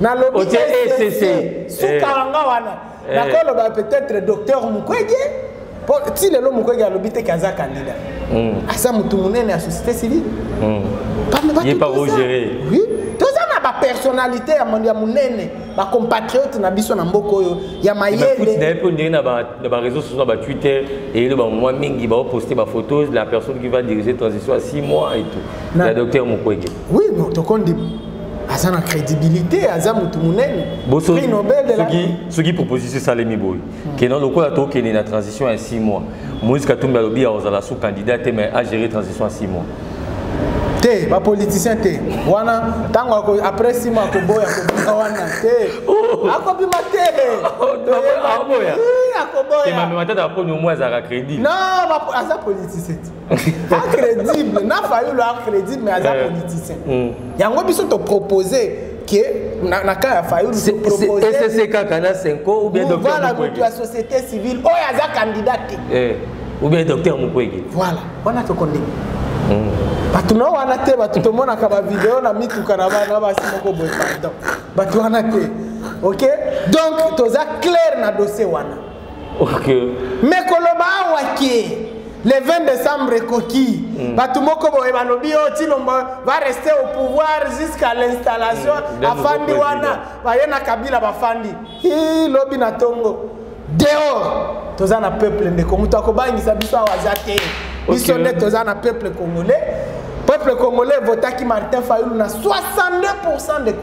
nalobi Otie ECC. ECC. suka Eh. yanga wana Eh. nakoloba peut-être docteur mukwege po ti lelo mukwege alobi te ke aza candidat Mm. aza motu monene ya société civile Mm. Pamba batu Ye pa toza- kogere. Oui. toza na bapersonnalité ya mon- ya monene bacompatriote na biso na mboka oyo ya bafuti na mayele ye mpe ondenge na ba- na bareseau sociaux na batwitter eyelo bamwa mingi baoposte bafotos la personne qui va diriger transition ya 6 mois et tout Na- ya docteur mukwege oui non tokondi aza na crédibilité aza motu monene prix nobel de la soki proposition esalemi boye hmm. kena lokola tokende na transition ya 6 mois moïse katumbi alobi akozala sous candidat te mais agérer transition ya 6 mois te bapoliticien te wana ntango après sima akoboya kobima wana te oh. akobima te akoboya te mamema tata aponi omoi azalaka crédit non aza politicien te incrédible na fayulu incrédible mais aza eh. politicien hmm. yango biso topropose ke na, na cas ya fayuluese kaka na senko ou bien voilà moto ya société civile oyo oh, aza candidat te eh. ou bien docteur mokwege voilà wana tokondima hmm. bato na wana te bato tomonaka bavideo na mituka na bana basi moko boye pardon bato wana te ok donc toza claire na dossier wana okay. mais koloba awa ke le 20 décembre ekoki mm. bato moko boye balobi oyo oh, tilombo va rester au pouvoir jusqu'à l'installation mm. afandi wana baye na kabila bafandi i lobi na tongo dehors toza na peuple ndeko moto akobangisa biso awa aza te biso nde toza na peuple congolais peuple congolais evotaki martin fayulu na 62 pourcent ndeko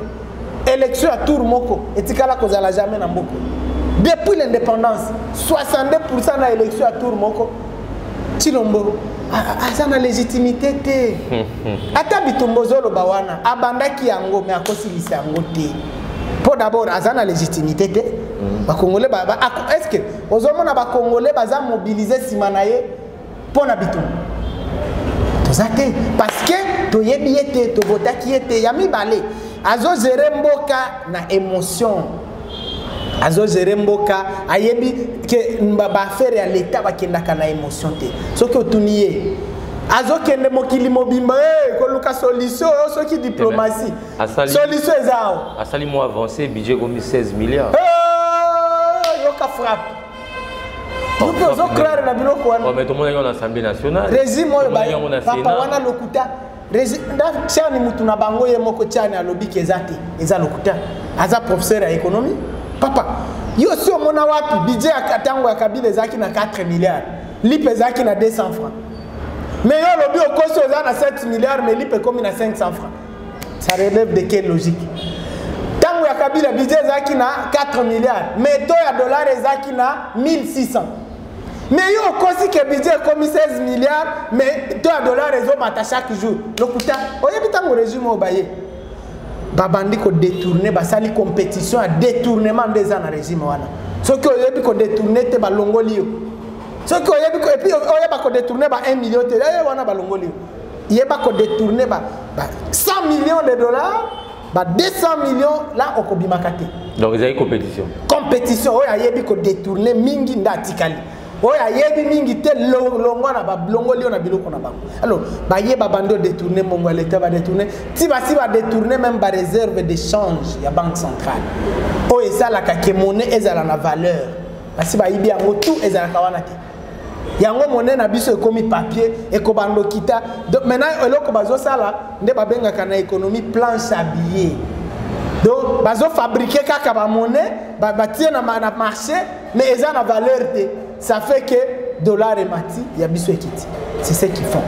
élection ya tour moko etikala kozala jamais na mboka depuis l'indépendance 62 pourcent na élection ya tour moko chilombo aza na légitimité te ata bitumba ozoloba wana abandaki yango me akosilisa yango te mpo d'abord aza na légitimité te mm. bakongole est ce que ozomona bakongole baza mobilise nsima na ye mpo na bitumba toza te parce que toyebi ye te tobotaki ye te ya mibale azozere mboka na émotion azozere mboka ayebi ke baaffaire ya leta bakendaka na émotion te soki otuni ye azokende mokili mobimba hey, eh, koluka solution oyo oh, soki diplomatie solution eza awa asali mo avance budget ekomi 16 milliard hey, eh, yoka frappe Mpe ozo croire na biloko wana. Oh, mais tout le monde est en assemblée nationale. Régime oyo ba papa wana lokuta. Régime tiani mutu na bango ye moko tiani alobi ke eza te. Eza lokuta. Aza professeur ya économie. Papa, yo si omona wapi budget ya tango ya Kabila ezaki na 4 milliards. Lipe ezaki na 200 francs. Mais yo lobi okosi oza na 7 milliards mais lipe ekomi na 500 francs. ça relève de quelle logique ntango ya kabila budget ezalaki na 4 milliards mais to ya dollar ezalaki na 1600 mais yo okosi ke budget ekomi 16 milliards mais to ya dollar ezomata chaque jour lokuta oyebi ntango régime oyo baye babandi kodetourne basali compétition ya détournement nde eza na régime wana soki oyebi kodetourne te balongoli yo soki oyebi epuis oyeba kodetourne ba 1 million te eye wana balongoli yo ye bako détourner ba, ba 100 millions de dollars ba 200 millions là okobimaka te donc ezali compétition compétition oyo ayebi ko détourner mingi nda atikali oyo ayebi mingi te longwa na balongoli yo na biloko na bango alors baye babandi odetourne mbongo ya leta badetourne ti basi badetourne meme bareserve de change ya banque centrale oyo esalaka ke monnaie ezala na valeur basi bayibi yango tout ezalaka wana te yango monene na biso ekomi papier ekobando kita maintenant eloko bazosala nde babengaka na économie plan sabillet donc bazofabrike kaka bamonnaie batie na marché mais eza na valeur te ça fait que dollar emati ya biso ekiti c'est ce qu'ils font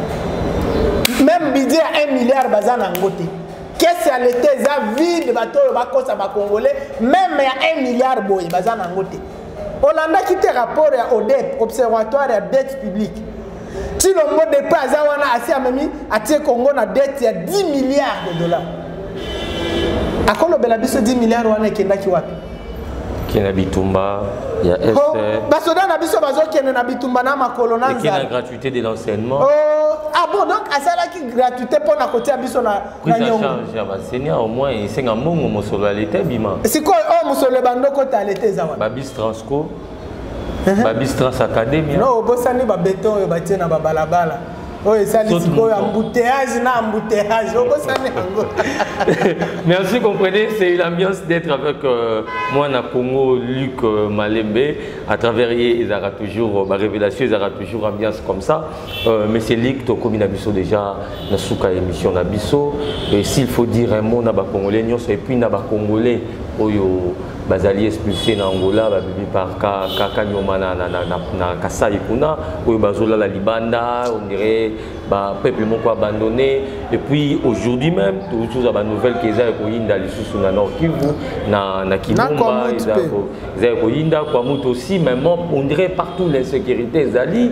même budget ya 1 milliard baza na yango te kesi ya leta eza vide bato oyo bakosa bacongolais meme ya 1 milliard boye baza na yango te olandaki te rapport ya odep observatoire ya dette publique tilombo depe aza wana asi amemi atie kongo na dette ya 10 milliards de dollars akolobela biso 10 milliards wana ekendaki wapi ke na bitumba ya est basoda na biso bazokende na bitumba na makolo na nzala gratuité de l'enseignement oh, ah bon donc asalaki gratuité mpo na kotia biso na prise en charge ya basenia au moins esenga mbongo mosolo ya leta ebima sikoyo oyo oh, mosolo ya bandoko ta leta eza wana babis transco uh-huh. babis trans academia no obosani babeton oyo batie na babalabala oyo esali sikoyo embouteillage na embouteillage obosani yango merci comprenez c'est l'ambiance d'être avec euh, moi na congo luc euh, malembe à travers ye ezalaka toujours euh, barévélation ezalaka toujours ambiance comme ça Euh, Monsieur Lick, tokomi na biso déjà na suka émission na biso et s'il faut dire un mot na ba congolais nyonso et puis na ba congolais oyo bazali expulsé na Angola babibi par ka kaka nyoma na na na, na Kasai kuna oyo bazolala libanda on dirait ba peuple moko abandonné et puis aujourd'hui même tous ba nouvelle que eza ko yinda lisusu na Nord Kivu na na Kinumba eza ko yinda kwa mutu aussi même on dirait partout l'insécurité ezali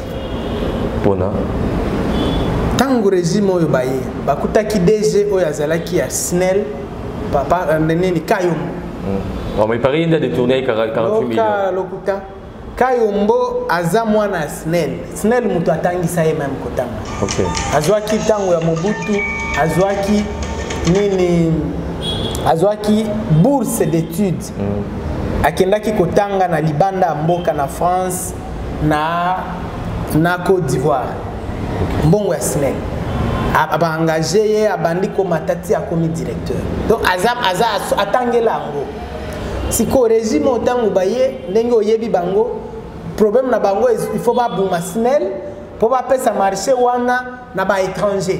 pona ntango regime oyo baye bakutaki dg oyo azalaki ya snel papa euh, nini kayombo hmm. maipari ye nde adetourne ye 48 million lokuta kayombo aza mwana ya snel snel moto atangisa ye meme kotanga okay. azwaki ntango ya mobutu azwaki nini azwaki bourse d'études mm. akendaki kotanga na libanda ya mboka na france na na Côte d'Ivoire mbongo ya semaine abaengage ye abandi komata ti akomi directeur donc aza aza atangela yango sikoyo régime oyo ntango baye ndenge oyebi bango problème na bango il faut babuma snel mpo bapesa marché wana na baétranger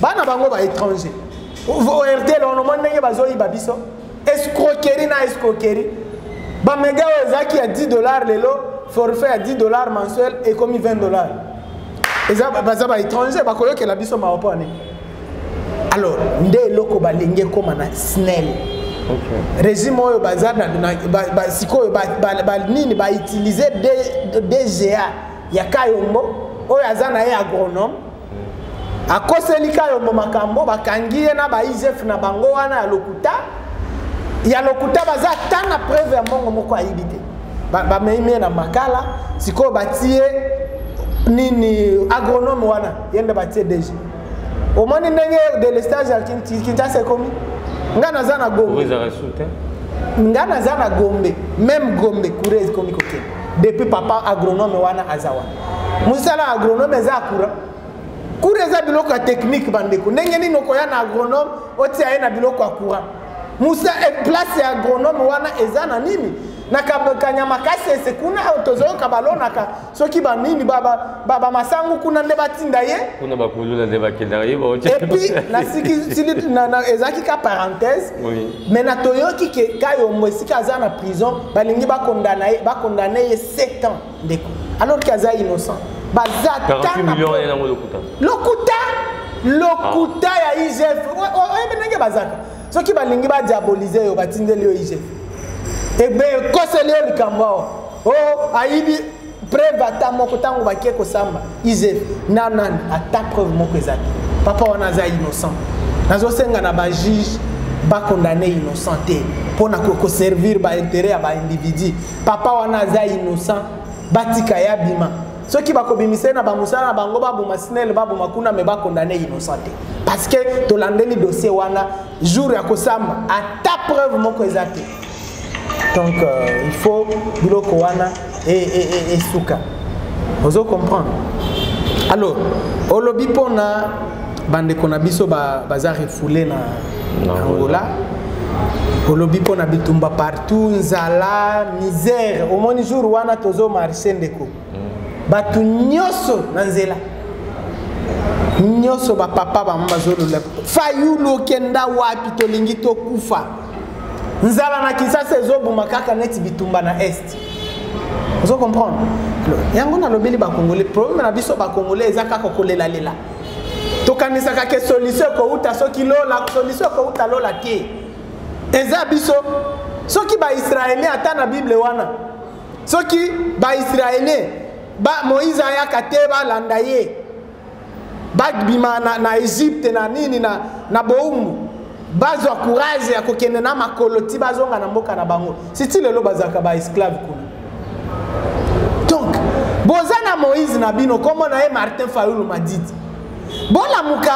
bana bango ba étranger rtl wana omoni ndenge bazoyiba biso escroquerie na escroquerie bamega oyo ezalaki ya 10 dollar lelo forfait ya 10 dollar mensuel ekomi 20 dollar baza ba étranger bakoyokela biso mawa mpo ane alors nde eloko balingi ekóma na snel okay. régime oyo baza sikoyo nini bautilize dga ya kayombo oyo aza na ye agronome akoseli kayombo makambo bakangi ye na baisef na bango wana ya lokuta ya lokuta baza ata na preuve ya mbongo moko ayibi te bameimi ye na makala sikoyo batie nini agronome wana ye nde batie dg omoni ndenge delestage ya kinshasa ekomi ngai naza na gombe ngai naza na gombe meme gombe courez ekomi kokende depuis papa agronome wana aza wana mosala ya agronome eza ya courant cour eza biloko ya technique bandeko ndenge nini okoya na agronome otia ye na biloko ya courant musa eh, place ya agronome wana eza na nini na kabakanya makasi ese kuna tozoyoka balonaka soki banini bamasangu kuna nde batinda ye kuna bakuluna nde bakendaka ye epuis ezalaki ka parenthèse mais na toyoki ke kayombo esika aza na prison balingi bakondana ye 7 ans ndeko alors que aza innocent baza lokuta lokuta lokuta ah. ya igf oyebi ndenge bazaka soki balingi badiabolize yo batindeli yo igf ebe ekoseli yo likambo awa o oh, ayibi preuve ata moko ntango bake kosamba igf na nani ata preuve moko eza te papa wana aza innocent nazosenga na bajuge bakondane innocent te mpo na koservir bainteret ya baindividu papa wana aza innocent batika ye abima soki bakobimisa ye na bamosala na bango baboma snel baboma kuna me bakondane innocent te parce que tolandeli dossier wana jour ya kosamba ata preuve moko eza te donc euh, il faut biloko wana esuka e, e, e, ozo comprendre alors olobi mpona bandeko na biso baza ba refoule na, na angola olobi mpo na bitumba partout nzala misère omoni jour wana tozo marche ndeko mm. bato nyonso na nzela nyonso bapapa bama bazolola fayulu okenda wapi tolingi tokufa nzala na kinsasa ezobuma kaka neti bitumba na est ozo comprendre yango nalobeli bakongole probleme na biso bakongole eza kaka kolelalela tokanisaka ke solution ekouta soki lola solution ekouta lola te eza biso soki baisraelien ata na bible wana soki baisraelien ba moïse ayaka te balanda ye babima na, na egypte na nini na, na boumbu bazwa courage ya kokende na makolo ti bazonga na mboka na bango siti lelo bazalaka baesclave kuna donc boza na moïse na bino nkombo na ye martin fayulu madidi bolamuka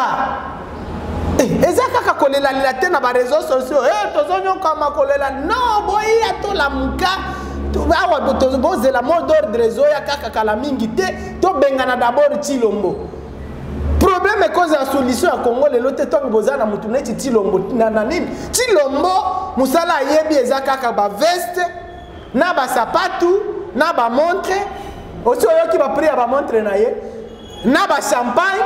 eh, eza kaka kolelalela te na bareseau sociaux e eh, tozonyokama kolela no boyiya tolamuka awa bozela mot d'ordre ezoya kaka kala mingi te tobengana dabord cilombo problème ekozala solution ya congo lelo te ntango boza na motu neti tilombo na nini tilombo mosala ayebi eza kaka baveste na basapatu na bamontre osi oyoki bapri ya bamontre na ye na bachampagne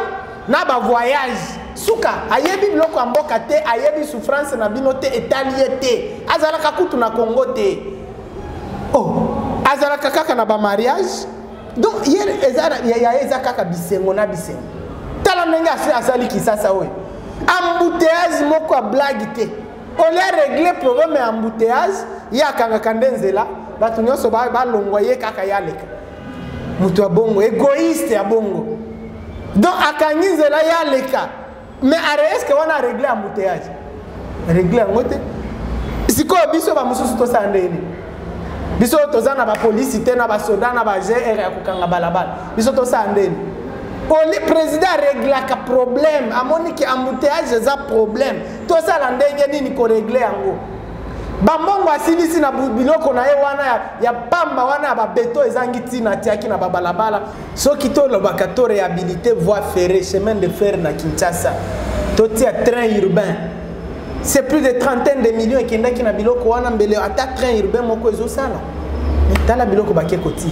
na bavoyage suka ayebi biloko ya mboka te ayebi souffrance na bino te etali ye te azalaka kutu na congo te oh azalaka kaka na bamariage donc ye eza yaya eza kaka bisengo na bisengo tala ndenge asi asali kisasa oyo embouteillage moko ya blague te olie aregle problème ya embouteillage ye akangaka nde nzela bato nyonso balongwa ye kaka ye aleka moto ya bongo egoïste ya bongo donc akangi nzela ye aleka mais areeske wana aregle embouteillage regle yango te sikoyo biso bamosusu tosala nde nini biso toza na bapolisi te na basoda na bagr ya kokanga balabala biso tosala nde nini oli président areglaka problème amoni ke embouteillage eza problème tosala ndenge nini koregle yango bambongo asilisi na biloko na ye wana ya pamba wana ya babeto ezangi ntina atiaki na babalabala soki tolobaka to réhabilité voie ferré chemin de fer na kinshasa totia train urbain c'est plus de trentaine de millions ekendaki na biloko wana mbele ata train urbain moko ezosala tala biloko bake koti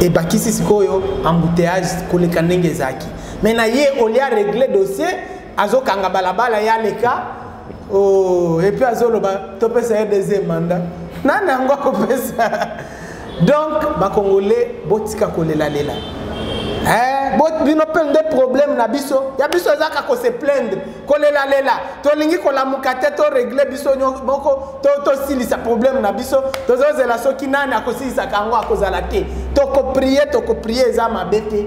ebakisi sikoyo embouteillage koleka ndenge ezalaki mais na ye olia regle dossier azokanga balabala ya leka oh, epuis azoloba topesa ye deuxième mandat nani yango akopesa donc bacongolais botika kolelalela eh, bino mpe nde problème na biso ya biso ezaka kose plaindre kolelalela tolingi kolamuka te toregle biso moko tosilisa to problème na biso tozozela soki nani akosilisaka yango akozala te tokoprie tokoprie eza mabe te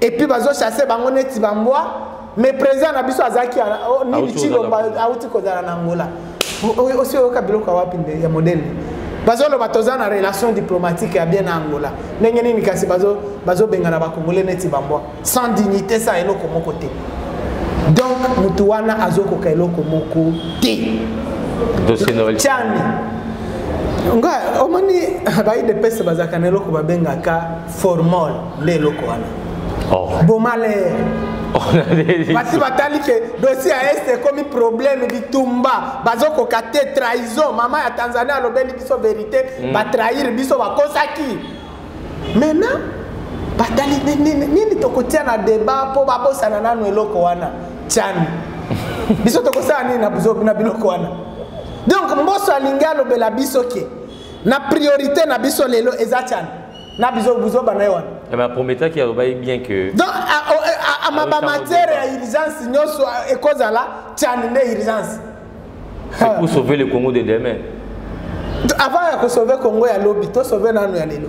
et puis bazo chasser bango neti ba mbwa mais président na biso azalaki oh, nini chilomba auti kozala na angola osi oyoka biloko wapi nde ya modele bazoloba toza na relation diplomatique ya bien na angola ndenge nini kasi bazobengana bakongole neti bambwa sans dignité sa eloko moko te donc motu wana azokoka eloko moko te tiani nga omoni baidepese bazalaka na eloko babengaka formol nde eloko wana oh. bomale basi batali ke dosi ya est ekomi problème bitumba bazokoka te trahison mama ya tanzanie alobeli biso verité mm. batrahir biso bakosaki maintenant batali nini tokotia na debat mpo babosana nanu eloko wana tiani biso tokosala nini na biloko wana donc mboso alingi alobela biso ke na priorité na biso lelo eza tiani na bizo buzoba na ye wana eh mais aprometaki alobaki bien que donc amaba matière ya urgence nyonso ekozala tiani nde urgence c'est pour sauver le congo de demain avant ya kosauve congo ya lobi tosauve nano ya lelo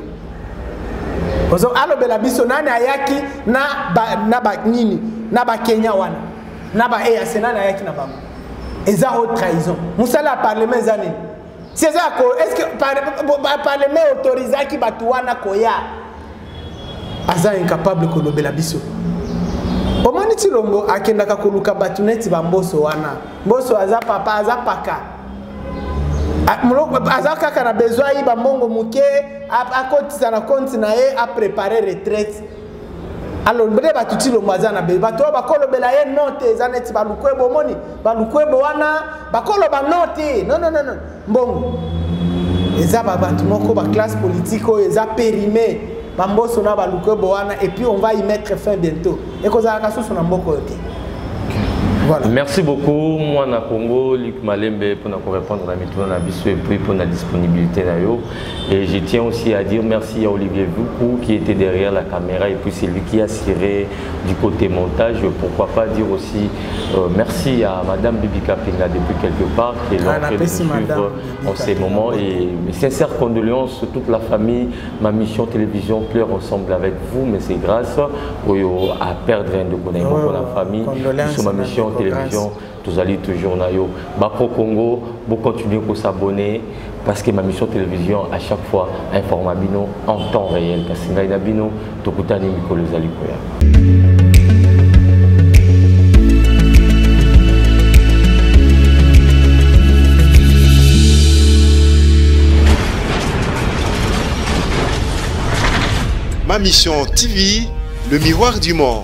alobela biso nani ayaki na ba, na ba, nini na bakenya wana na baeac nani ayaki na bango eza haute trahison mosala ya parlement eza nini César ko est-ce que par, par, parlement autorisaki bato wana koya aza incapable kolobela biso omoni tilombo akendaka koluka bato neti bamboso wana mboso aza papa aza paka aza kaka na besoin ayiba mbongo moke akotisa na konti na ye aprepare retraite alors nde bato ti longo aza na bebe bato oyo bakolobela ye no te eza neti balukwebo omoni balukwebo wana bakoloba no te nononono mbongo eza babato moko baclasse politique oyo eza perime bamboso na balukwebo wana epuis on va y mettre fin bientôt ekozalaka susu na mboka oyo te Voilà. Merci beaucoup, moi na Congo, Luc Malembe, pour nous répondre à la mituna na biso et puis pour la disponibilité na yo. Et je tiens aussi à dire merci à Olivier Vucou, qui était derrière la caméra et puis c'est lui qui a tiré du côté montage. Pourquoi pas dire aussi euh, merci à Madame Bibi Kapinga depuis quelque part qui est ah, là de suivre en ces moments. Et mes sincères condoléances, toute la famille, ma mission télévision pleure ensemble avec vous, mais c'est grâce à perdre un de connaître oh, pour la famille, sur ma mission télévision tozali toujours na yo bapro congo bocontinue kosabonne parce que ma mission télévision à chaque fois informa bino en temps réel kasi ngai na bino tokutani mikolo ezali koya Ma Mission TV, le miroir du monde.